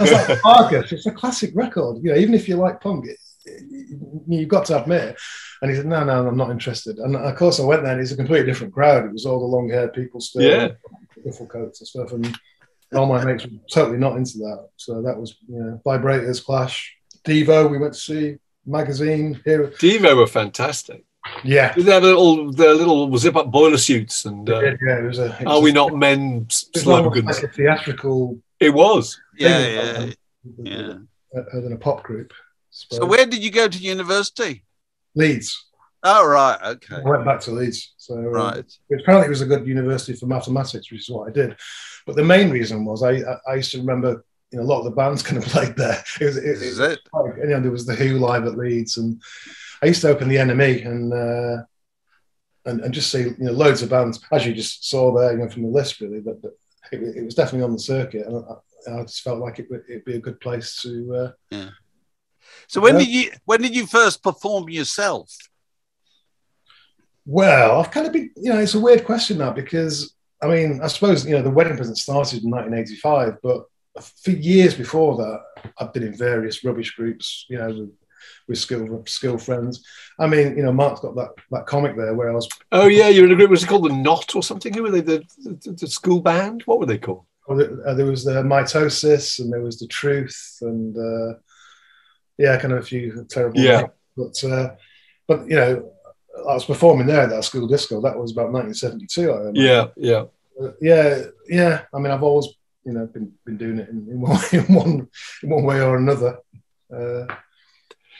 [SPEAKER 4] was like, "Argus, it's a classic record. You know, even if you like punk, it, it- you've got to admit." it." And he said, "No, no, I'm not interested." And of course, I went there, and it's a completely different crowd. It was all the long-haired people still,
[SPEAKER 1] Yeah.
[SPEAKER 4] duffel coats and stuff, and all my mates were totally not into that. So that was, you know, Vibrators, Clash, Devo. We went to see magazine here.
[SPEAKER 1] Devo were fantastic.
[SPEAKER 4] Yeah.
[SPEAKER 1] Did they have a little their little zip up boiler suits and uh,
[SPEAKER 4] yeah, yeah, it was a. it
[SPEAKER 1] are
[SPEAKER 4] was
[SPEAKER 1] we
[SPEAKER 4] a-
[SPEAKER 1] not men
[SPEAKER 4] It was
[SPEAKER 1] slogans?
[SPEAKER 4] like a theatrical
[SPEAKER 1] It was.
[SPEAKER 5] Yeah,
[SPEAKER 4] thing,
[SPEAKER 5] yeah, yeah.
[SPEAKER 4] uh, than a pop group.
[SPEAKER 5] So where did you go to university?
[SPEAKER 4] Leeds.
[SPEAKER 5] Oh, right. Okay.
[SPEAKER 4] I went back to Leeds. So um,
[SPEAKER 5] Right.
[SPEAKER 4] which apparently it was a good university for mathematics, which is what I did. But the main reason was I I, I used to remember you know a lot of the bands kind of played there. It was it,
[SPEAKER 5] This
[SPEAKER 4] it,
[SPEAKER 5] is it.
[SPEAKER 4] like, you know there was the Who live at Leeds, and I used to open the NME and. Uh, and, and just see you know loads of bands as you just saw there you know from the list really but, that it, it was definitely on the circuit and I, I just felt like it would it'd be a good place to uh,
[SPEAKER 5] So when
[SPEAKER 4] Yeah.
[SPEAKER 5] did you when did you first perform yourself?
[SPEAKER 4] Well, I've kind of been, you know, it's a weird question now because I mean, I suppose you know the wedding present started in 1985, but for years before that, I've been in various rubbish groups, you know, with, skill skill friends. I mean, you know, Mark's got that that comic there where I was.
[SPEAKER 1] Oh yeah, you're in a group. Was it called the Knot or something? Who were they? The, the, the school band? What were they called?
[SPEAKER 4] Uh, there was the mitosis, and there was the truth, and uh, yeah, kind of a few terrible.
[SPEAKER 1] Yeah.
[SPEAKER 4] names. but uh, but you know, I was performing there at that school disco. That was about 1972. I remember.
[SPEAKER 1] Yeah, yeah.
[SPEAKER 4] Uh, yeah, yeah. I mean, I've always, you know, been been doing it in, in, one, in one in one way or another. Uh,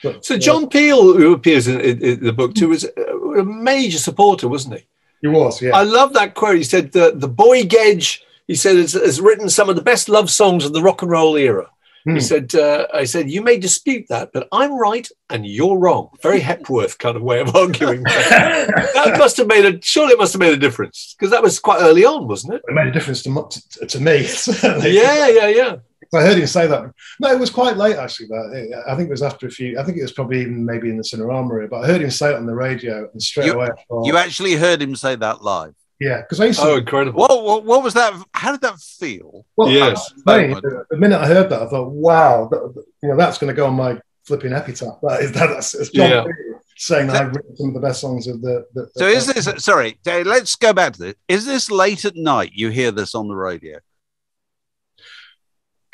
[SPEAKER 4] but,
[SPEAKER 1] So John Peel, who appears in, in, in the book too, was a major supporter, wasn't he?
[SPEAKER 4] he was, yeah,
[SPEAKER 1] I love that quote. He said the the boy Gedge. He said has, has written some of the best love songs of the rock and roll era.
[SPEAKER 4] Hmm.
[SPEAKER 1] He said, uh, "I said you may dispute that, but I'm right and you're wrong." Very Hepworth kind of way of arguing. that must have made a surely it must have made a difference because that was quite early on, wasn't it?
[SPEAKER 4] it made a difference to, to, to me. certainly.
[SPEAKER 1] Yeah, yeah, yeah.
[SPEAKER 4] I heard him say that. No, it was quite late actually. That I think it was after a few. I think it was probably even maybe in the Cinerama area. But I heard him say it on the radio, and straight
[SPEAKER 5] You-
[SPEAKER 4] away, I thought,
[SPEAKER 5] You actually heard him say that live.
[SPEAKER 4] yeah, because I used to.
[SPEAKER 1] Oh, incredible.
[SPEAKER 5] What, what what was that? How did that feel?
[SPEAKER 4] well,
[SPEAKER 1] yes.
[SPEAKER 4] I- I- the the minute I heard that, I thought, wow, that, you know, that's going to go on my flipping epitaph. That is that, that's it's John
[SPEAKER 1] Yeah.
[SPEAKER 4] Saying that I've written some of the best songs of the. the
[SPEAKER 5] So is this sorry? Dave, Let's go back to this. Is this late at night? You hear this on the radio?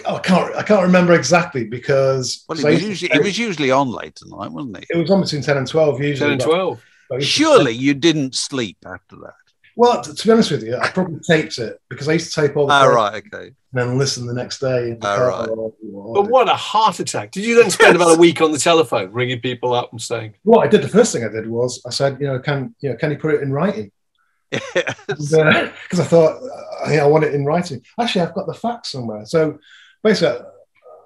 [SPEAKER 4] Oh, I can't. I can't remember exactly because
[SPEAKER 5] Well, it
[SPEAKER 4] so
[SPEAKER 5] was usually
[SPEAKER 4] say-
[SPEAKER 5] it was usually on late at night, wasn't it?
[SPEAKER 4] it was on between ten and twelve usually.
[SPEAKER 1] Ten and twelve.
[SPEAKER 4] but I
[SPEAKER 5] Surely you didn't sleep after that.
[SPEAKER 4] Well, t- to be honest with you, I probably taped it because I used to tape all the
[SPEAKER 5] Oh, right, okay.
[SPEAKER 4] and then listen the next day. Ah, in the
[SPEAKER 5] Oh,
[SPEAKER 4] car
[SPEAKER 5] right.
[SPEAKER 4] or- or-
[SPEAKER 1] But what a heart attack! Did you then spend about a week on the telephone ringing people up and saying,
[SPEAKER 4] Well, I did, the first thing I did was I said, you know, can you know, can you put it in writing? Because uh, I thought uh, yeah, I want it in writing. Actually, I've got the fax somewhere. So basically,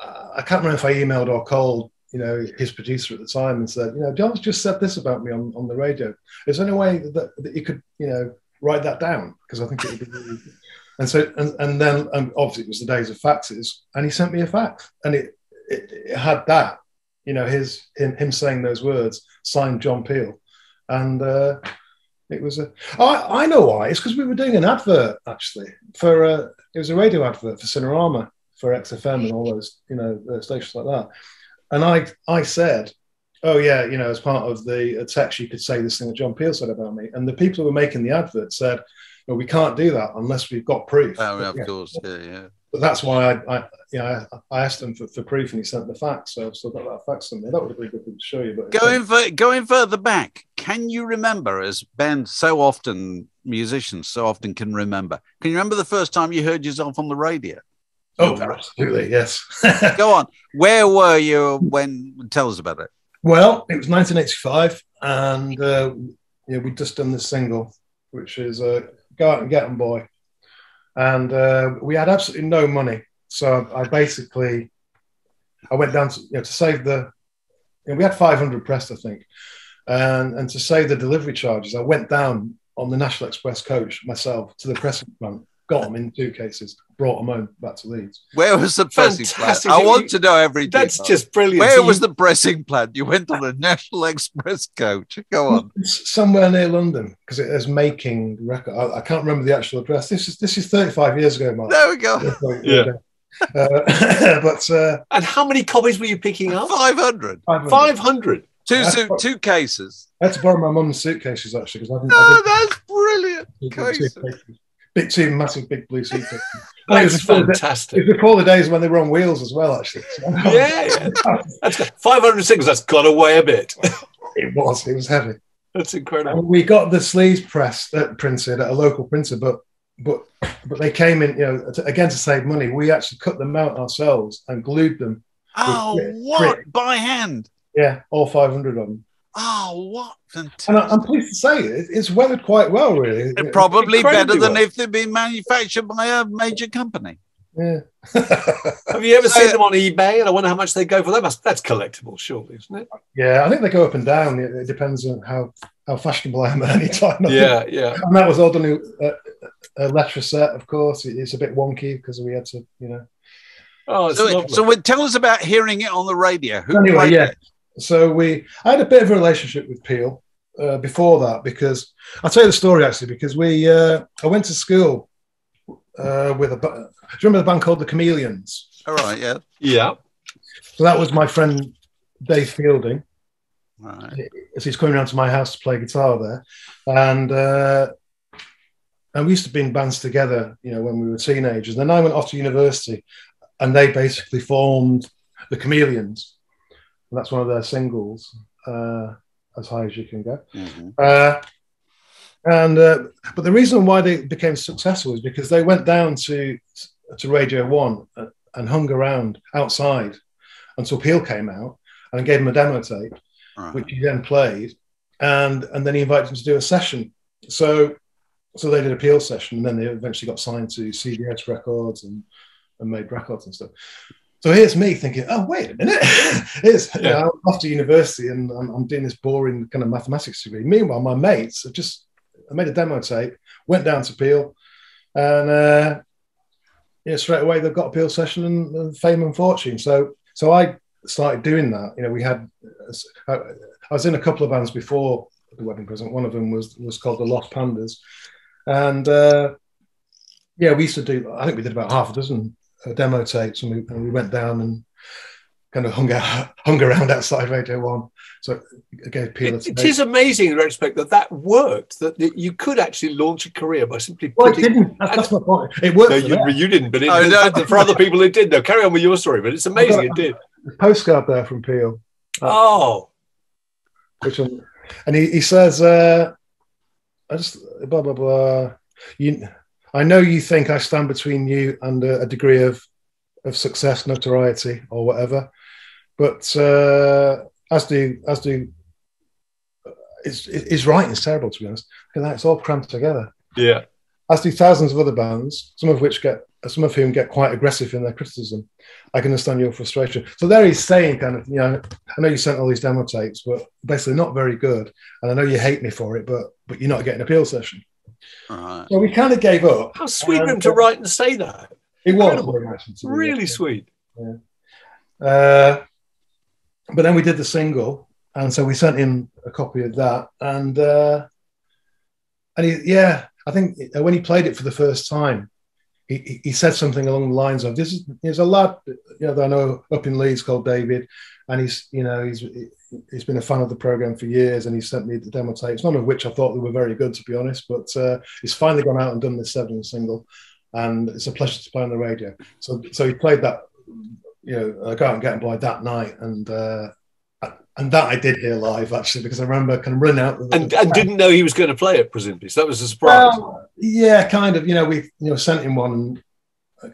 [SPEAKER 4] uh, I can't remember if I emailed or called, you know, his producer at the time and said, you know, John's just said this about me on, on the radio. Is there any way that, that you could, you know, write that down? Because I think it would be really. And so, and, and then obviously it was the days of faxes, and he sent me a fax, and it, it, it had that, you know, his him, him saying those words, signed John Peel, and uh, it was a. I I know why. It's because we were doing an advert actually for uh, it was a radio advert for Cinerama for XFM and all those you know stations like that, and I I said. Oh yeah, you know, as part of the text, you could say this thing that John Peel said about me, and the people who were making the advert said, "Well, we can't do that unless we've got proof."
[SPEAKER 5] Oh, of
[SPEAKER 4] Yeah.
[SPEAKER 5] course, yeah, yeah.
[SPEAKER 4] But that's why I, I you know, I, asked him for, for proof, and he sent the fax. So I've still got that fax somewhere. That would have been good to show you. But
[SPEAKER 5] Going for, going further back, can you remember, as Ben so often musicians so often can remember? Can you remember the first time you heard yourself on the radio?
[SPEAKER 4] Oh, absolutely, yes.
[SPEAKER 5] Go on. Where were you when? Tell us about it.
[SPEAKER 4] well, it was 1985, and uh, yeah, we'd just done this single, which is uh, "Go Out and Get 'Em, Boy," and uh, we had absolutely no money. So I basically, I went down to you know to save the, you know, we had 500 pressed, I think, and and to save the delivery charges, I went down on the National Express coach myself to the pressing plant got them in two cases, brought them home back to Leeds.
[SPEAKER 5] Where was the pressing
[SPEAKER 1] Fantastic.
[SPEAKER 5] plant? I
[SPEAKER 1] You-
[SPEAKER 5] want to know every
[SPEAKER 1] That's
[SPEAKER 5] detail.
[SPEAKER 1] just brilliant.
[SPEAKER 5] Where
[SPEAKER 1] So
[SPEAKER 5] was
[SPEAKER 1] you-
[SPEAKER 5] the pressing plant? You went on a National Express coach. Go on.
[SPEAKER 4] It's somewhere near London because it is making record. I, I can't remember the actual address. This is this is 35 years ago, Mark.
[SPEAKER 5] There we go.
[SPEAKER 1] Yeah.
[SPEAKER 4] Uh, but uh,
[SPEAKER 1] And how many copies were you picking up?
[SPEAKER 5] 500.
[SPEAKER 4] 500.
[SPEAKER 1] 500.
[SPEAKER 5] Two,
[SPEAKER 4] That's
[SPEAKER 5] su- two cases.
[SPEAKER 4] I had to borrow my mum's suitcases actually because I didn't.
[SPEAKER 5] Oh,
[SPEAKER 4] I
[SPEAKER 5] that's brilliant.
[SPEAKER 4] didn't
[SPEAKER 5] cases.
[SPEAKER 4] suitcases. Big two massive big blue suitcases. And it was
[SPEAKER 1] That's fantastic.
[SPEAKER 4] It was before the days when they were on wheels as well, actually. So-
[SPEAKER 1] Yeah, yeah. That's 500 singles. That's got away a bit.
[SPEAKER 4] it was. It was heavy.
[SPEAKER 1] That's incredible.
[SPEAKER 4] And we got the sleeves pressed uh, printed at a local printer, but but but they came in, you know, to, again to save money. We actually cut them out ourselves and glued them.
[SPEAKER 5] Oh, what? By hand.
[SPEAKER 4] Yeah, all 500 of them.
[SPEAKER 5] Oh, what? Fantastic.
[SPEAKER 4] And I, I'm pleased to say it, it's weathered quite well, really.
[SPEAKER 5] They're probably better
[SPEAKER 1] incredibly
[SPEAKER 5] than
[SPEAKER 1] well.
[SPEAKER 5] if they'd been manufactured by a major company.
[SPEAKER 4] Yeah.
[SPEAKER 1] Have you ever
[SPEAKER 5] So-
[SPEAKER 1] seen them on eBay? And I wonder how much they go for. That must, that's collectible, surely, isn't it?
[SPEAKER 4] yeah, I think they go up and down. It, it depends on how, how fashionable I am at any time.
[SPEAKER 1] Yeah, yeah.
[SPEAKER 4] And that was all done in a Letraset, of course. It- It's a bit wonky because we had to, you know.
[SPEAKER 1] Oh, it's
[SPEAKER 5] So,
[SPEAKER 1] lovely.
[SPEAKER 5] so tell us about hearing it on the radio. Who
[SPEAKER 4] Anyway,
[SPEAKER 5] played
[SPEAKER 4] yeah.
[SPEAKER 5] it?
[SPEAKER 4] So we, I had a bit of a relationship with Peel uh, before that because I'll tell you the story actually because we, uh, I went to school uh, with a, do you remember the band called the Chameleons?
[SPEAKER 5] All right, yeah.
[SPEAKER 1] yeah.
[SPEAKER 4] So that was my friend Dave Fielding.
[SPEAKER 5] All right.
[SPEAKER 4] So he's coming around to my house to play guitar there, and uh, and we used to be in bands together, you know, when we were teenagers. And Then I went off to university, and they basically formed the Chameleons, and that's one of their singles, uh, as high as you can go.
[SPEAKER 5] Mhm.
[SPEAKER 4] Uh, and uh, but the reason why they became successful is because they went down to to Radio One and- hung around outside until Peel came out and gave him a demo tape
[SPEAKER 5] right.
[SPEAKER 4] which he then played, and and then he invited him to do a session. So so they did a Peel session, and then they eventually got signed to CBS Records and and made records and stuff. So here's me thinking, oh wait a minute, here's you know, I'm off to university and I'm, I'm doing this boring kind of mathematics degree. Meanwhile, my mates have just I made a demo tape, went down to Peel, and uh, yeah, straight away they've got a Peel session and, and fame and fortune. So so I started doing that. You know, we had I, I was in a couple of bands before the wedding present. One of them was was called the Lost Pandas, and uh, yeah, we used to do. I think we did about half a dozen uh, demo tapes, and we, and we went down and kind of hung out, hung around outside Radio One. So it gave Peel a
[SPEAKER 1] It, it
[SPEAKER 4] tape.
[SPEAKER 1] is amazing in retrospect that that worked, that, that you could actually launch a career by simply
[SPEAKER 4] Well, it
[SPEAKER 1] putting.
[SPEAKER 4] didn't. That's, that's my point. It worked.
[SPEAKER 1] No,
[SPEAKER 4] for
[SPEAKER 1] you, you didn't, but it,
[SPEAKER 5] Oh, no.
[SPEAKER 1] for other people it did. No, carry on with your story, but it's amazing it did.
[SPEAKER 4] A postcard there from Peel.
[SPEAKER 1] Oh,
[SPEAKER 4] which one? And he, he says, uh, I just blah blah blah. You, I know you think I stand between you and a, a degree of of success, notoriety, or whatever, but uh, as do as do. His, right. It's terrible, to be honest. Because it's all crammed together.
[SPEAKER 1] yeah.
[SPEAKER 4] As do thousands of other bands, some of which get, some of whom get quite aggressive in their criticism. I can understand your frustration. So there he's saying, kind of, you know, I know you sent all these demo tapes, but basically not very good, and I know you hate me for it, but but you're not getting a Peel session.
[SPEAKER 5] All right.
[SPEAKER 4] So we kind of gave up.
[SPEAKER 1] How sweet of him to write and say that.
[SPEAKER 4] It was very nice of him
[SPEAKER 1] Really
[SPEAKER 4] that.
[SPEAKER 1] sweet.
[SPEAKER 4] Uh, but then we did the single, and so we sent him a copy of that, and uh, and he, yeah, I think when he played it for the first time, he, he- he said something along the lines of, "This is there's a lad, you know, that I know up in Leeds called David, and he's you know he's he's been a fan of the program for years, and he sent me the demo tapes, none of which I thought they were very good to be honest, but uh, he's finally gone out and done this seven single, and it's a pleasure to play on the radio. So so he played that you know, I Go Out and Get 'Em Boy that night, and uh, and that I did hear live actually because I remember kind of running out. the-
[SPEAKER 1] And, and didn't know he was going to play it, presumably. So that was a surprise.
[SPEAKER 4] Well, yeah, kind of. You know, we you know sent him one and uh,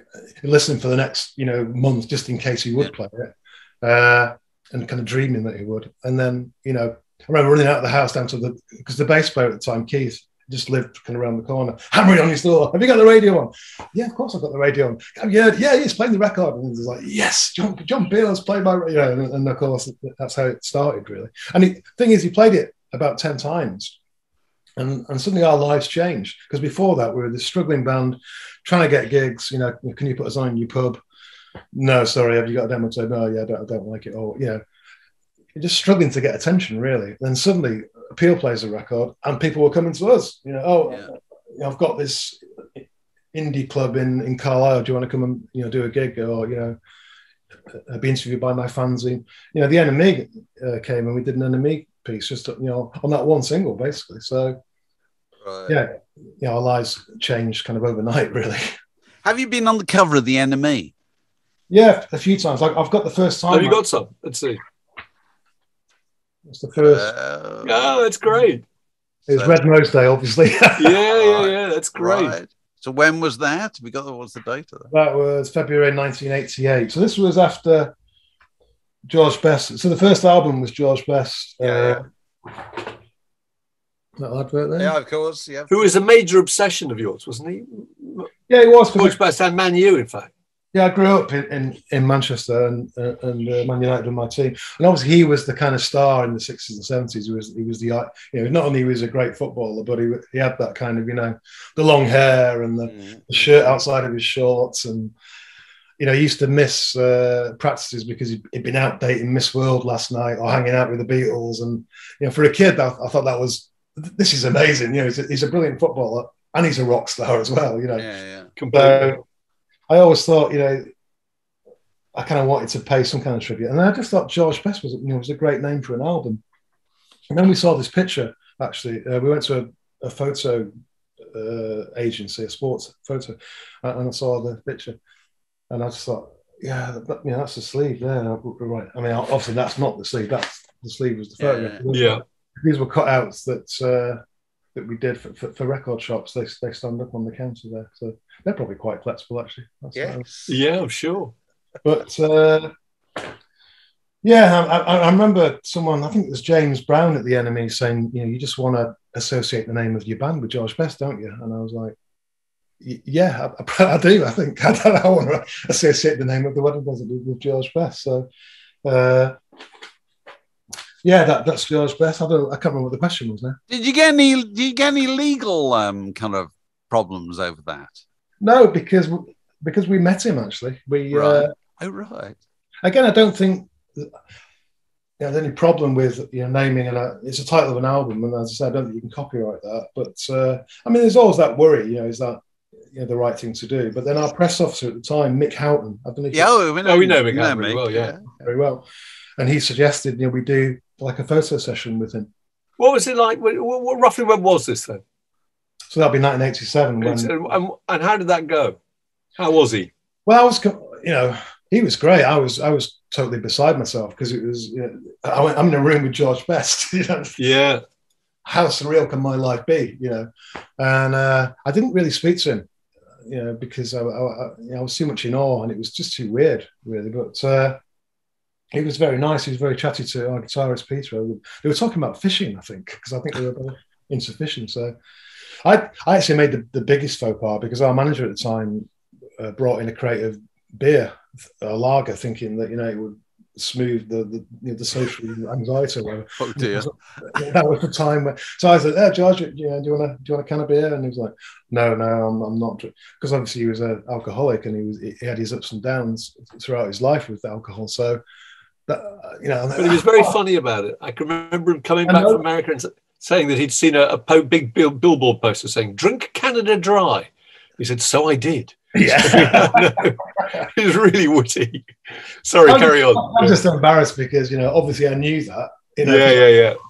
[SPEAKER 4] listened for the next you know month just in case he would play it, uh, and kind of dreaming that he would. And then you know, I remember running out of the house down to the because the bass player at the time, Keith. Just lived kind of around the corner, hammering on his door. Have you got the radio on? Yeah, of course I've got the radio on. Oh, yeah, yeah, he's playing the record, and he's like, yes, John, John Peel's played my, you know, and, and of course that's how it started, really. And the thing is, he played it about ten times, and and suddenly our lives changed because before that we were this struggling band trying to get gigs. You know, can you put us on in your pub? No, sorry. Have you got a demo tape? No, yeah, I don't, I don't like it. Or yeah, you're just struggling to get attention really. Then suddenly, Peel plays a record, and people were coming to us. You know, oh,
[SPEAKER 5] Yeah.
[SPEAKER 4] I've got this indie club in in Carlisle. Do you want to come and you know do a gig or you know uh, be interviewed by my fanzine? You know, the NME uh, came and we did an NME piece just you know on that one single basically. So
[SPEAKER 5] Right.
[SPEAKER 4] yeah, you know, our lives changed kind of overnight really.
[SPEAKER 5] Have you been on the cover of the NME?
[SPEAKER 4] Yeah, a few times. Like I've got the first time.
[SPEAKER 1] Have you got some? Let's see.
[SPEAKER 4] It's the first.
[SPEAKER 5] Uh,
[SPEAKER 1] Oh, that's great.
[SPEAKER 4] it was
[SPEAKER 5] so-
[SPEAKER 4] Red Nose Day, obviously.
[SPEAKER 1] Yeah, yeah, yeah. That's great.
[SPEAKER 5] Right. So when was that? We got what's the date of that?
[SPEAKER 4] that was February 1988. So this was after George Best. So the first album was George Best.
[SPEAKER 5] Yeah,
[SPEAKER 4] Uh, that advert there.
[SPEAKER 5] Yeah, of course. Yeah.
[SPEAKER 1] Who was a major obsession of yours, wasn't he?
[SPEAKER 4] Yeah, he was.
[SPEAKER 1] George Best and Man U, in fact.
[SPEAKER 4] Yeah, I grew up in, in, in Manchester and uh, and uh, Man United were my team. And obviously, he was the kind of star in the sixties and seventies. He was he was the uh, you know not only he was he a great footballer, but he he had that kind of you know the long hair and the,
[SPEAKER 5] Mm.
[SPEAKER 4] the shirt outside of his shorts and. You know, he used to miss uh, practices because he'd, he'd been out dating Miss World last night or hanging out with the Beatles. And you know, for a kid, I, I thought that was this is amazing. You know, he's a, he's a brilliant footballer and he's a rock star as well. You know,
[SPEAKER 5] Yeah, yeah.
[SPEAKER 1] Completely.
[SPEAKER 4] so I always thought, you know, I kind of wanted to pay some kind of tribute, and I just thought George Best was, you know, was a great name for an album. And then we saw this picture. Actually, uh, we went to a, a photo uh, agency, a sports photo, and I saw the picture, and I just thought, yeah, that, that- you know, that's the sleeve there. Right. I mean, obviously that's not the sleeve. That's the sleeve was the photograph.
[SPEAKER 1] Yeah.
[SPEAKER 4] These were cutouts that uh, that we did for, for, for record shops. They they stand up on the counter there, so they're probably quite flexible actually. That's
[SPEAKER 5] Yes.
[SPEAKER 1] Yeah, I'm sure.
[SPEAKER 4] but uh, yeah, I, I, I remember someone, I think it was James Brown at the NME, saying, you know, you just want to associate the name of your band with George Best, don't you? And I was like, yeah, I, I do. I think I, I want to associate the name of the wedding present with, with George Best. So, uh, yeah, that, that's George Best. I don't. I can't remember what the question was now.
[SPEAKER 5] Did you get any? Did you get any legal um, kind of problems over that?
[SPEAKER 4] No, because because we met him actually. We
[SPEAKER 5] Right.
[SPEAKER 4] uh,
[SPEAKER 5] Oh, right.
[SPEAKER 4] again, I don't think you know, there's any problem with you know naming and it's a title of an album, and as I said, I don't think you can copyright that. But uh, I mean, there's always that worry, you know, is that you know the right thing to do? But then our press officer at the time, Mick Houghton, I don't know
[SPEAKER 5] Yeah, oh, we know,
[SPEAKER 1] Oh, we know
[SPEAKER 5] we
[SPEAKER 1] Mick really
[SPEAKER 5] Mick,
[SPEAKER 1] well, yeah.
[SPEAKER 4] know very well, and he suggested you know we do like a photo session with him.
[SPEAKER 1] What was it like? What, what, roughly when was this then?
[SPEAKER 4] So that'll be 1987 when
[SPEAKER 1] And, and, and how did that go? How was he?
[SPEAKER 4] Well, I was, you know, he was great. I was, I was totally beside myself because it was. You know, I went, I'm in a room with George Best. You know,
[SPEAKER 1] Yeah.
[SPEAKER 4] how surreal can my life be? You know, and uh, I didn't really speak to him, you know, because I, I, I, you know, I was too much in awe, and it was just too weird, really. But uh, he was very nice. He was very chatty to our guitarist Peter. They were talking about fishing, I think, because I think they were both into fishing. So I, I actually made the, the biggest faux pas because our manager at the time uh, brought in a crate of beer, a lager, thinking that you know it would smooth the the, you know, the social anxiety or whatever.
[SPEAKER 5] Oh dear.
[SPEAKER 4] that was the time when. So I said, "Oh, George, you know, do you want to do you want a can of beer?" And he was like, "No, no, I'm, I'm not," because obviously he was an alcoholic and he was he had his ups and downs throughout his life with alcohol. So that uh, you know,
[SPEAKER 1] But he was very funny about it. I can remember him coming back from America and saying that he'd seen a, a po- big bill- billboard poster saying, Drink Canada Dry. He said, So I did.
[SPEAKER 4] Yeah.
[SPEAKER 1] No, he was really witty. Sorry,
[SPEAKER 4] I'm-
[SPEAKER 1] carry on.
[SPEAKER 4] I'm just embarrassed because you know, obviously I knew that. You know,
[SPEAKER 1] yeah, yeah,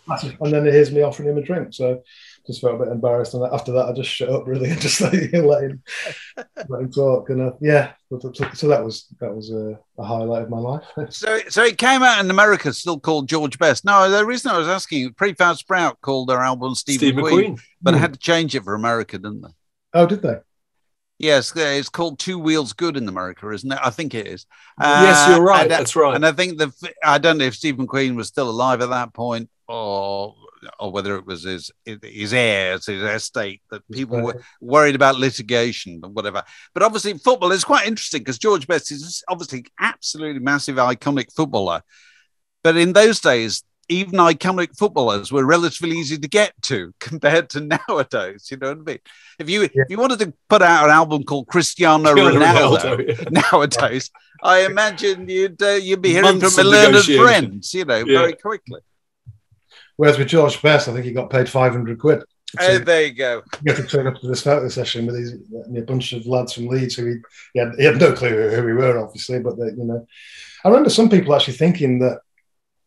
[SPEAKER 1] yeah.
[SPEAKER 4] And then here's me offering him a drink. So just felt a bit embarrassed. And after that, I just shut up really and just let him, let him, let him talk. And uh, yeah, so, so that was that was a, a highlight of my life.
[SPEAKER 5] So, so it came out in America, still called George Best. No, the reason I was asking, Prefab Sprout called their album Steve,
[SPEAKER 1] Steve
[SPEAKER 5] McQueen,
[SPEAKER 1] McQueen.
[SPEAKER 5] but
[SPEAKER 4] Hmm.
[SPEAKER 5] I had to change it for America, didn't they?
[SPEAKER 4] oh, did they?
[SPEAKER 5] Yes, it's called Two Wheels Good in America, isn't it? I think it is.
[SPEAKER 1] yes,
[SPEAKER 5] Uh,
[SPEAKER 1] you're right.
[SPEAKER 5] and, uh,
[SPEAKER 1] That's right.
[SPEAKER 5] And I think the I don't know if Steve Queen was still alive at that point, or or whether it was his his heirs, his estate that people were worried about litigation or whatever. But obviously, football is quite interesting because George Best is obviously absolutely massive, iconic footballer. But in those days, even iconic footballers were relatively easy to get to compared to nowadays. You know what I mean? If you if you wanted to put out an album called Cristiano Ronaldo,
[SPEAKER 1] Ronaldo, yeah.
[SPEAKER 5] nowadays, I imagine you'd uh, you'd be hearing
[SPEAKER 1] Months
[SPEAKER 5] from a learned friends, you know,
[SPEAKER 1] Yeah.
[SPEAKER 5] very quickly.
[SPEAKER 4] Whereas with George Best, I think he got paid 500 quid.
[SPEAKER 5] Oh, there you go.
[SPEAKER 4] get to turn up to this photo session with these, a bunch of lads from Leeds who he, he, had, he had no clue who we were, obviously, but they, you know, I remember some people actually thinking that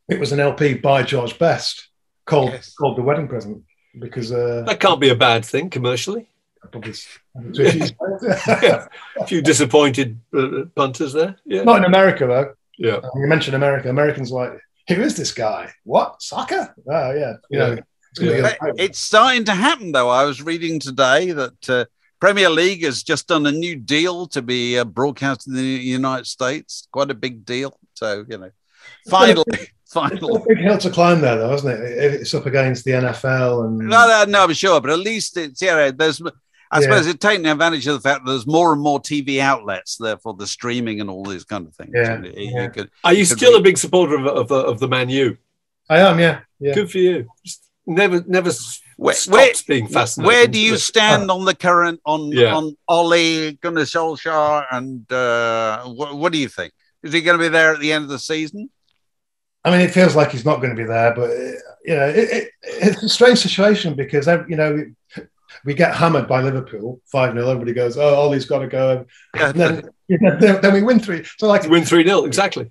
[SPEAKER 4] it was an LP by George Best called
[SPEAKER 5] Yes.
[SPEAKER 4] called the wedding present because uh,
[SPEAKER 1] That can't be a bad thing commercially.
[SPEAKER 4] probably
[SPEAKER 1] A few disappointed uh, punters there. Yeah.
[SPEAKER 4] not in America though.
[SPEAKER 1] yeah.
[SPEAKER 4] You mentioned America. Americans like, who is this guy? What soccer? Oh yeah, you know, it's gonna be
[SPEAKER 5] But
[SPEAKER 4] a-
[SPEAKER 5] It's starting to happen, though. I was reading today that uh, Premier League has just done a new deal to be uh, broadcast in the United States. Quite a big deal. So you know, finally,
[SPEAKER 4] It's
[SPEAKER 5] finally.
[SPEAKER 4] a big hill to climb there, though, isn't it? It's up against the NFL and
[SPEAKER 5] No, no, no, I'm sure, but at least it's yeah. There's, I
[SPEAKER 4] Yeah.
[SPEAKER 5] suppose, it's taking advantage of the fact that there's more and more TV outlets, therefore the streaming and all these kind of things.
[SPEAKER 4] Yeah,
[SPEAKER 5] it- you
[SPEAKER 4] yeah.
[SPEAKER 5] could-
[SPEAKER 1] Are you
[SPEAKER 5] Could
[SPEAKER 1] still
[SPEAKER 5] be.
[SPEAKER 1] a big supporter of, of, of the Man U?
[SPEAKER 4] I am, yeah, yeah.
[SPEAKER 1] Good for you. Just never, never
[SPEAKER 5] Where-
[SPEAKER 1] stops
[SPEAKER 5] where-
[SPEAKER 1] being fascinating.
[SPEAKER 5] Where do you stand on the current on
[SPEAKER 1] Yeah.
[SPEAKER 5] on Ole Gunnar Solskjaer and uh, what, what do you think? Is he going to be there at the end of the season?
[SPEAKER 4] I mean, it feels like he's not going to be there, but uh, you know, it, it, it's a strange situation because you know we, we get hammered by Liverpool five 0 Everybody goes, "Oh, Ole's got to go," and then, then, then we win three. So like
[SPEAKER 1] Win 3 0, exactly.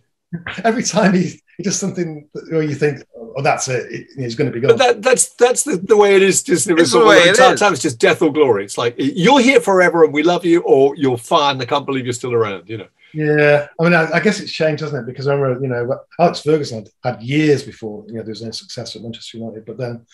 [SPEAKER 4] every time he, he does something or you think, "Oh, that's it, it- he's going to be
[SPEAKER 1] But
[SPEAKER 4] gone."
[SPEAKER 1] that, that's that's the, the way it is. Just
[SPEAKER 5] It's the way it
[SPEAKER 1] entire
[SPEAKER 5] is.
[SPEAKER 1] time. It's just death or glory. It's like you're here forever and we love you, or you're fine. I can't believe you're still around. You know.
[SPEAKER 4] Yeah, I mean, I, I guess it's changed, hasn't it? Because I remember, you know, Alex Ferguson had, had years before, you know, there was any success at Manchester United, but then,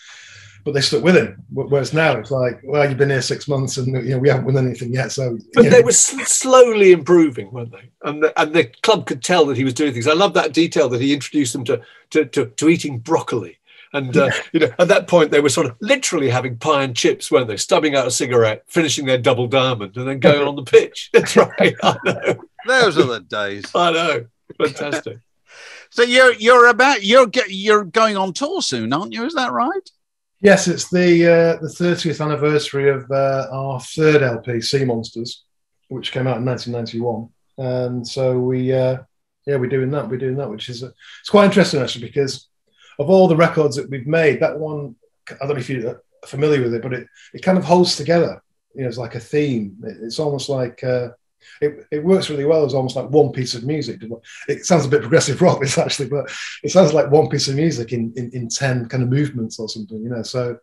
[SPEAKER 4] but they stuck with him. Whereas now it's like, well, you've been here six months and you know we haven't won anything yet. So,
[SPEAKER 1] But
[SPEAKER 4] you
[SPEAKER 1] they
[SPEAKER 4] know,
[SPEAKER 1] were slowly improving, weren't they? And the, and the club could tell that he was doing things. I love that detail that he introduced them to to, to, to eating broccoli. And uh, you know, at that point, they were sort of literally having pie and chips, weren't they? Stubbing out a cigarette, finishing their double diamond, and then going on the pitch. That's right. I know.
[SPEAKER 5] Those are the days.
[SPEAKER 1] I know. Fantastic.
[SPEAKER 5] So you're you're about you're ge- you're going on tour soon, aren't you? Is that right?
[SPEAKER 4] Yes, it's the uh, the 30th anniversary of uh, our third LP, Sea Monsters, which came out in 1991. And so we, uh, yeah, we're doing that. We're doing that, which is uh, it's quite interesting actually because of all the records that we've made, that one I don't know if you're familiar with it, but it it kind of holds together. You know, it's like a theme. It- it's almost like. Uh, it, it works really well as almost like one piece of music. It sounds a bit progressive rock, it's actually, but it sounds like one piece of music in, in, in 10 kind of movements or something, you know. So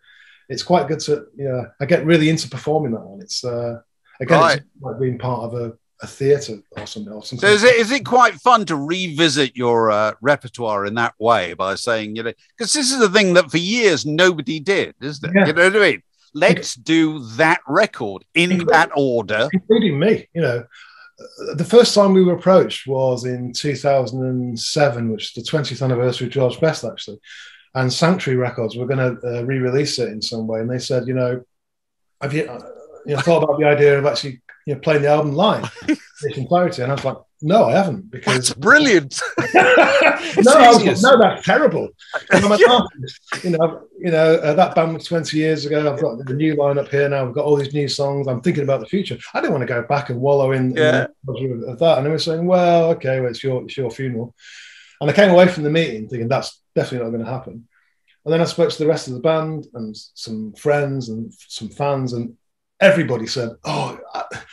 [SPEAKER 4] it's quite good to, yeah, I get really into performing that one. It's, uh, again,
[SPEAKER 5] Right.
[SPEAKER 4] it's like being part of a, a theatre or something. Or something.
[SPEAKER 5] So is it is it quite fun to revisit your uh, repertoire in that way by saying you know because this is the thing that for years nobody did, isn't it?
[SPEAKER 4] Yeah.
[SPEAKER 5] You know what I mean? Let's do that record in that order.
[SPEAKER 4] including me. You know, the first time we were approached was in 2007, which is the 20th anniversary of George Best, actually. And Sanctuary Records were going to uh, re-release it in some way, and they said, you know, have you, uh, you know, thought about the idea of actually, you know, playing the album live in its entirety? And I was like, no, I haven't,
[SPEAKER 5] That's
[SPEAKER 4] because
[SPEAKER 5] brilliant.
[SPEAKER 4] no, was no, that's terrible. And I'm an artist. You know, you know uh, that band was 20 years ago. I've got the new lineup here now. We've got all these new songs. I'm thinking about the future. I didn't want to go back and wallow in, in
[SPEAKER 5] Yeah.
[SPEAKER 4] of, of that. And they were saying, well, okay, well, it's your it's your funeral. And I came away from the meeting thinking that's definitely not going to happen. And then I spoke to the rest of the band and some friends and some fans, and everybody said, "Oh,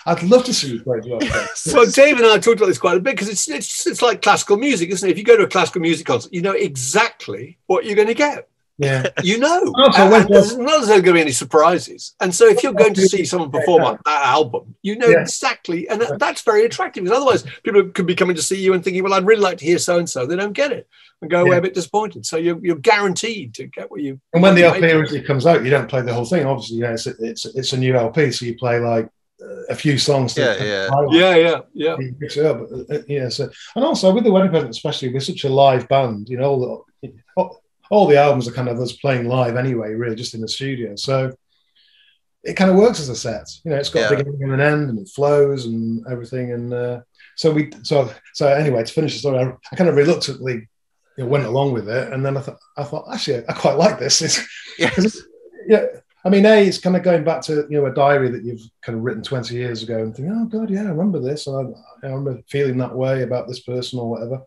[SPEAKER 4] I'd love to see you play Best."
[SPEAKER 1] Well, Dave and I talked about this quite a bit because it's, it's it's like classical music, isn't it? If you go to a classical music concert, you know exactly what you're going to get.
[SPEAKER 4] yeah,
[SPEAKER 1] You know, And- and there's not as going to be any surprises. And so, if you're going to see someone perform on that album, you know
[SPEAKER 4] Yeah.
[SPEAKER 1] exactly, and that, that's very attractive. Because otherwise, people could be coming to see you and thinking, "Well, I'd really like to hear so and so." They don't get it and go away
[SPEAKER 4] Yeah.
[SPEAKER 1] a bit disappointed. So you're you're guaranteed to get what you.
[SPEAKER 4] And when the
[SPEAKER 1] what
[SPEAKER 4] LP
[SPEAKER 1] you
[SPEAKER 4] originally comes out, you don't play the whole thing. Obviously, you know, it's it's it's a new LP, so you play like uh, a few songs. to-
[SPEAKER 5] Yeah, yeah.
[SPEAKER 1] yeah, yeah, yeah.
[SPEAKER 4] You mix it. Uh, uh, Yeah, so and also with the wedding present, especially with such a live band, you know, all the all, all the albums are kind of us playing live anyway, really, just in the studio. So it kind of works as a set. You know, it's got
[SPEAKER 5] Yeah.
[SPEAKER 4] a beginning and an end, and it flows and everything. And uh, so we, so so anyway, to finish the story, I, I kind of reluctantly you know, went along with it, and then I thought, I thought actually, I quite like this. It's,
[SPEAKER 5] Yes.
[SPEAKER 4] yeah, I mean, a it's kind of going back to you know a diary that you've kind of written twenty years ago, and thinking, oh god, yeah, I remember this, and I, I remember feeling that way about this person or whatever.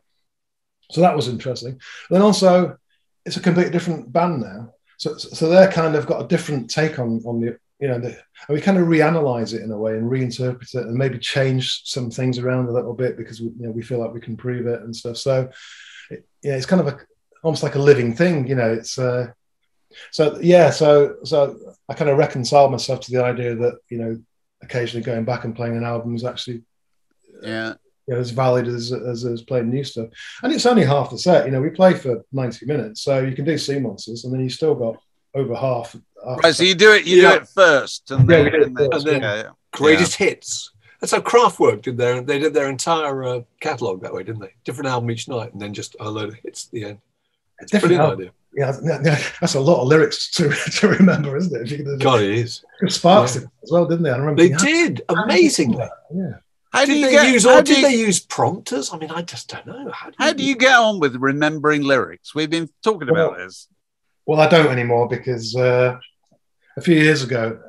[SPEAKER 4] So that was interesting. And then also, it's a completely different band now, so so they're kind of got a different take on on the you know the, and we kind of reanalyze it in a way and reinterpret it and maybe change some things around a little bit because we you know we feel like we can prove it and stuff. So it, yeah, it's kind of a almost like a living thing, you know. It's uh, so yeah, so so I kind of reconcile myself to the idea that you know occasionally going back and playing an album is actually
[SPEAKER 5] Yeah.
[SPEAKER 4] you know, as valid as, as as playing new stuff. And it's only half the set. You know, we play for ninety minutes, so you can do sea monsters, and then you still got over half. half
[SPEAKER 5] Right. So you do it. You
[SPEAKER 1] Yeah.
[SPEAKER 5] do it first, and then,
[SPEAKER 4] we do it
[SPEAKER 5] and then-
[SPEAKER 1] first, yeah.
[SPEAKER 5] yeah, yeah.
[SPEAKER 1] Greatest hits. That's how Kraftwerk did their. They did their entire uh, catalog that way, didn't they? Different album each night, and then just a load of hits at the end.
[SPEAKER 4] It's different.
[SPEAKER 1] Brilliant
[SPEAKER 4] album.
[SPEAKER 1] idea.
[SPEAKER 4] Yeah, yeah, yeah, that's a lot of lyrics to to remember, isn't it? If you can,
[SPEAKER 1] God, it is.
[SPEAKER 4] Sparks
[SPEAKER 1] Yeah.
[SPEAKER 4] did as well, didn't they? I remember.
[SPEAKER 1] They
[SPEAKER 4] thinking,
[SPEAKER 1] did
[SPEAKER 4] how- how
[SPEAKER 1] amazingly.
[SPEAKER 4] they do that? Yeah.
[SPEAKER 5] How do
[SPEAKER 1] Did
[SPEAKER 5] you
[SPEAKER 1] they
[SPEAKER 5] get?
[SPEAKER 1] use
[SPEAKER 5] how do
[SPEAKER 1] did
[SPEAKER 5] you-
[SPEAKER 1] they use prompters? I mean, I just don't know. How do
[SPEAKER 5] How do you get on with remembering lyrics? We've been talking about this.
[SPEAKER 4] Well, I don't anymore because uh, a few years ago,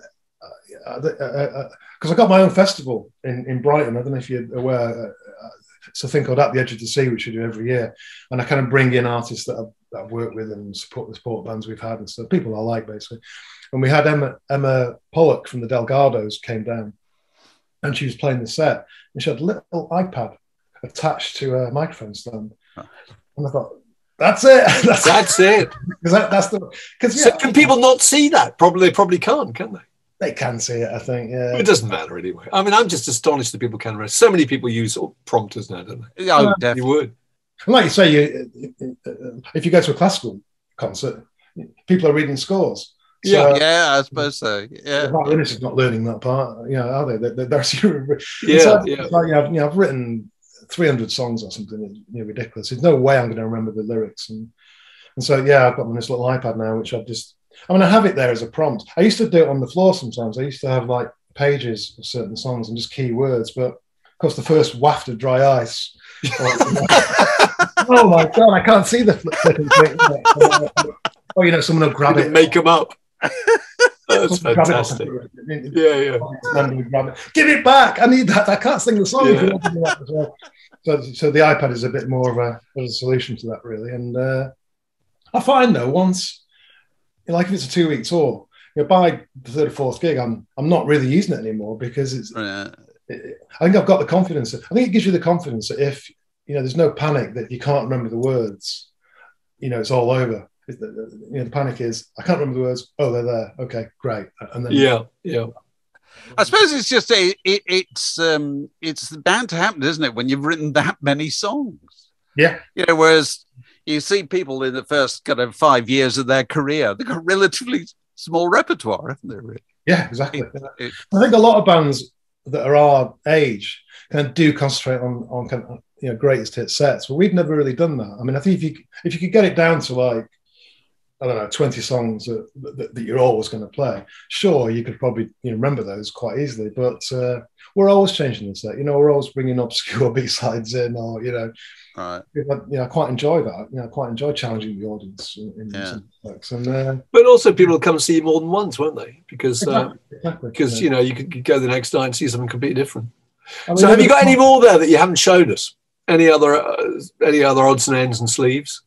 [SPEAKER 4] because uh, uh, uh, I got my own festival in, in Brighton. I don't know if you're aware. Uh, uh, it's a thing called At the Edge of the Sea, which we do every year, and I kind of bring in artists that I've, that I've worked with and support the sport bands we've had and stuff. People I like basically. And we had Emma Emma Pollock from the Delgados came down, and she was playing the set, and she had a little iPad attached to a microphone stand, and I thought. That's it. That's,
[SPEAKER 1] That's it.
[SPEAKER 4] because that, that's the because
[SPEAKER 1] So can people not see that? Probably, they probably can't, can they?
[SPEAKER 4] They can see it. I think. Yeah.
[SPEAKER 1] It doesn't matter anyway. I mean, I'm just astonished that people can. read. So many people use prompters now, don't they?
[SPEAKER 5] Oh,
[SPEAKER 4] Yeah.
[SPEAKER 5] Uh, definitely.
[SPEAKER 1] You would.
[SPEAKER 4] And like you say, you uh, if you go to a classical concert, people are reading scores. So,
[SPEAKER 1] Yeah.
[SPEAKER 5] Yeah, I suppose so. Yeah.
[SPEAKER 4] The violinist is not learning that part, you know, are they? They're, they're, they're,
[SPEAKER 1] Yeah,
[SPEAKER 4] so,
[SPEAKER 1] yeah.
[SPEAKER 4] Like, you know, I've, you know, I've written 300 songs or something, you know, ridiculous. There's no way I'm going to remember the lyrics. And, and so, yeah, I've got on this little iPad now, which I've just, I mean, I have it there as a prompt. I used to do it on the floor sometimes. I used to have like pages of certain songs and just key words, but of course, the first waft of dry ice. oh my God, I can't see the flip- flipping thing. Oh, you know, someone will grab it.
[SPEAKER 1] make them up. That's
[SPEAKER 4] grab it
[SPEAKER 1] fantastic. Yeah, yeah.
[SPEAKER 4] grab it. Give it back! I need that. I can't sing the song.
[SPEAKER 1] Yeah.
[SPEAKER 4] want to do that as well. So, so the iPad is a bit more of a, of a solution to that, really. And uh, I find though, once, like if it's a two week tour, you know, by the third or fourth gig, I'm I'm not really using it anymore because it's.
[SPEAKER 5] Yeah.
[SPEAKER 4] It, I think I've got the confidence. I think it gives you the confidence that if you know, there's no panic that you can't remember the words. You know, it's all over. It's the- the- You know, the panic is I can't remember the words. Oh, they're there. Okay, great. And then
[SPEAKER 1] Yeah, yeah.
[SPEAKER 5] I suppose it's just a it, it's um it's bound to happen, isn't it? When you've written that many songs,
[SPEAKER 4] yeah,
[SPEAKER 5] you know. Whereas you see people in the first kind of five years of their career, they've got relatively small repertoire, haven't they? Really?
[SPEAKER 4] Yeah, exactly. I think a lot of bands that are our age kind of do concentrate on on kind of you know greatest hit sets, but we've never really done that. I mean, I think if you if you could get it down to like I don't know twenty songs that, that, that you're always going to play, sure you could probably you know, remember those quite easily. But uh, we're always changing the set. You know, we're always bringing obscure B sides in, or you know,
[SPEAKER 5] Right.
[SPEAKER 4] you know, I quite enjoy that. You know, I quite enjoy challenging the audience in, in
[SPEAKER 5] Yeah.
[SPEAKER 4] some respects. And uh,
[SPEAKER 1] But also, people will come see you more than once, won't they? Because uh,
[SPEAKER 4] exactly, exactly.
[SPEAKER 1] because you know you could go the next night and see something completely different.
[SPEAKER 4] I mean,
[SPEAKER 1] So, have you got any more there that you haven't shown us? Any other uh, any other odds and ends and sleeves?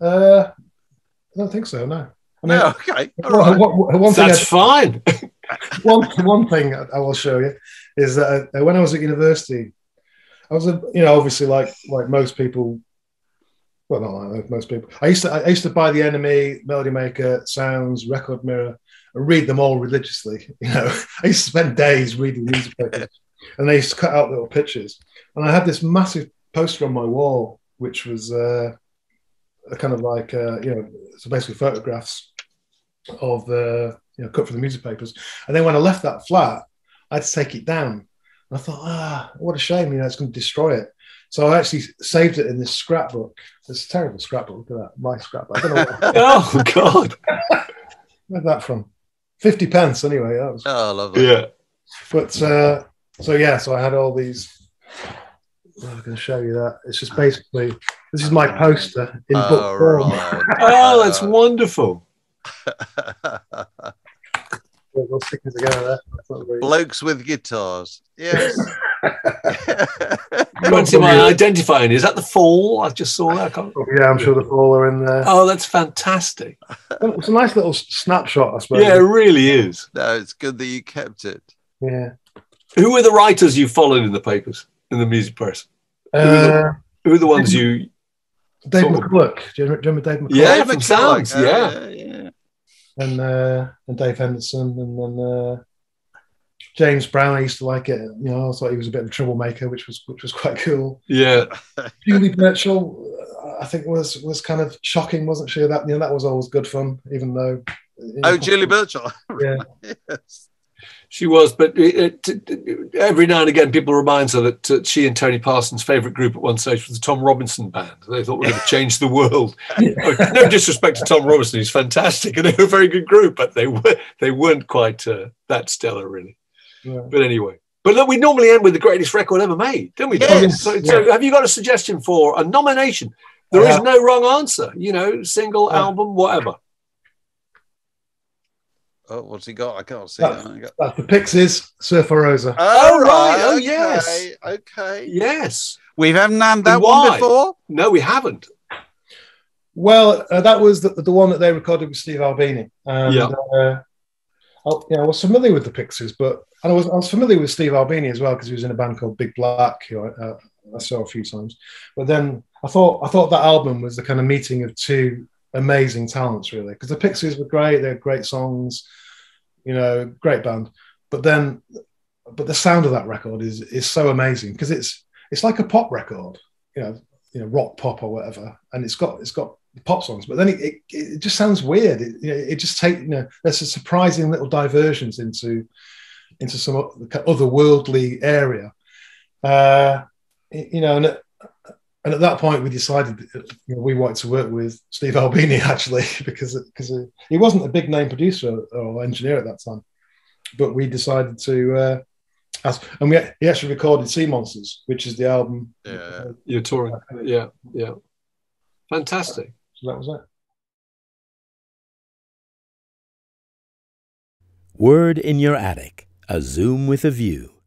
[SPEAKER 4] Uh, I don't think so. No. I mean,
[SPEAKER 5] No, okay. All
[SPEAKER 4] Well,
[SPEAKER 5] right.
[SPEAKER 4] one- one thing
[SPEAKER 1] That's
[SPEAKER 4] I-
[SPEAKER 1] fine.
[SPEAKER 4] one one thing I will show you is that uh, when I was at university, I was you know obviously like like most people, well not like most people. I used to I used to buy the NME, Melody Maker, Sounds, Record Mirror, and read them all religiously. You know, I used to spend days reading music papers, and they used to cut out little pictures. And I had this massive poster on my wall, which was uh, a kind of like uh, you know, so basically photographs of uh, you know cut from the music papers. And then when I left that flat, I had to take it down. And I thought, ah, what a shame, you know, it's going to destroy it. So I actually saved it in this scrapbook. It's a terrible scrapbook. Look at that, my scrapbook. I don't know where,
[SPEAKER 1] oh God.
[SPEAKER 4] where's that from. Fifty pence, anyway. That was,
[SPEAKER 5] Oh, lovely.
[SPEAKER 1] Yeah.
[SPEAKER 4] but uh, so yeah, so I had all these oh, I'm going to show you that. It's just basically this is my poster in
[SPEAKER 5] Oh,
[SPEAKER 4] book form.
[SPEAKER 5] right.
[SPEAKER 1] Oh, that's wonderful.
[SPEAKER 4] We'll stick it together. There. That's not very-
[SPEAKER 5] Blokes with guitars. Yes.
[SPEAKER 1] You won't my identifying. Is that the fall? I just saw that. I can't-
[SPEAKER 4] Yeah, I'm sure the fall are in there.
[SPEAKER 1] Oh, that's fantastic.
[SPEAKER 4] It's a nice little snapshot, I suppose.
[SPEAKER 1] Yeah, it really is.
[SPEAKER 5] no, it's good that you kept it.
[SPEAKER 4] Yeah.
[SPEAKER 1] Who were the writers you followed in the papers, in the music press?
[SPEAKER 4] Uh,
[SPEAKER 1] Who are the ones you?
[SPEAKER 4] Dave
[SPEAKER 1] Sort of-
[SPEAKER 4] McCullough. Do you remember do you remember Dave McCullough?
[SPEAKER 1] Yeah, from
[SPEAKER 5] McCullough.
[SPEAKER 1] Sounds,
[SPEAKER 5] Oh,
[SPEAKER 1] yeah.
[SPEAKER 5] yeah.
[SPEAKER 4] And uh, and Dave Henderson and then uh, James Brown. I used to like it. You know, I thought he was a bit of a troublemaker, which was which was quite cool.
[SPEAKER 1] Yeah,
[SPEAKER 4] Julie Burchill, I think was was kind of shocking, wasn't she? That you know that was always good fun, even though.
[SPEAKER 5] Oh, Julie Burchill.
[SPEAKER 4] Yeah.
[SPEAKER 5] yes.
[SPEAKER 1] She was. But it, it, every now and again, people remind her that uh, she and Tony Parsons' favourite group at one stage was the Tom Robinson Band. They thought we were going to change the world. no disrespect to Tom Robinson, he's fantastic, and they were a very good group, but they were they weren't quite uh, that stellar, really.
[SPEAKER 4] Yeah.
[SPEAKER 1] But anyway. But look, we normally end with the greatest record ever made, don't we?
[SPEAKER 5] Yes.
[SPEAKER 1] So, so have you got a suggestion for a nomination? There is no wrong answer. You know, single,
[SPEAKER 4] Yeah.
[SPEAKER 1] album, whatever.
[SPEAKER 5] Oh, what's he got? I can't see.
[SPEAKER 4] That's-
[SPEAKER 5] I got-
[SPEAKER 4] That's the Pixies, Surfer Rosa.
[SPEAKER 5] Oh,
[SPEAKER 1] right. Oh,
[SPEAKER 5] okay,
[SPEAKER 1] yes.
[SPEAKER 5] Okay.
[SPEAKER 1] Yes.
[SPEAKER 5] We haven't named that
[SPEAKER 1] And
[SPEAKER 5] one before.
[SPEAKER 1] No, we haven't.
[SPEAKER 4] Well, uh, that was the, the one that they recorded with Steve Albini. And,
[SPEAKER 1] Yeah.
[SPEAKER 4] Uh, I, you know, I was familiar with the Pixies, but and I was I was familiar with Steve Albini as well because he was in a band called Big Black, who I, uh, I saw a few times. But then I thought I thought that album was the kind of meeting of two amazing talents, really, because the Pixies were great. They had great songs, you know, great band. But then, but the sound of that record is is so amazing because it's it's like a pop record, you know, you know, rock pop or whatever, and it's got it's got pop songs, but then it, it, it just sounds weird. It, you know, it just take you know, there's a surprising little diversions into into some otherworldly area, uh, you know, and and at that point we decided you know, we wanted to work with Steve Albini actually because because he wasn't a big name producer or engineer at that time, but we decided to. Uh, ask, and we he actually recorded Sea Monsters, which is the album.
[SPEAKER 5] Yeah.
[SPEAKER 1] You're touring. Yeah, yeah. Fantastic.
[SPEAKER 4] So that was it.
[SPEAKER 3] Word in Your Attic, a Zoom with a View.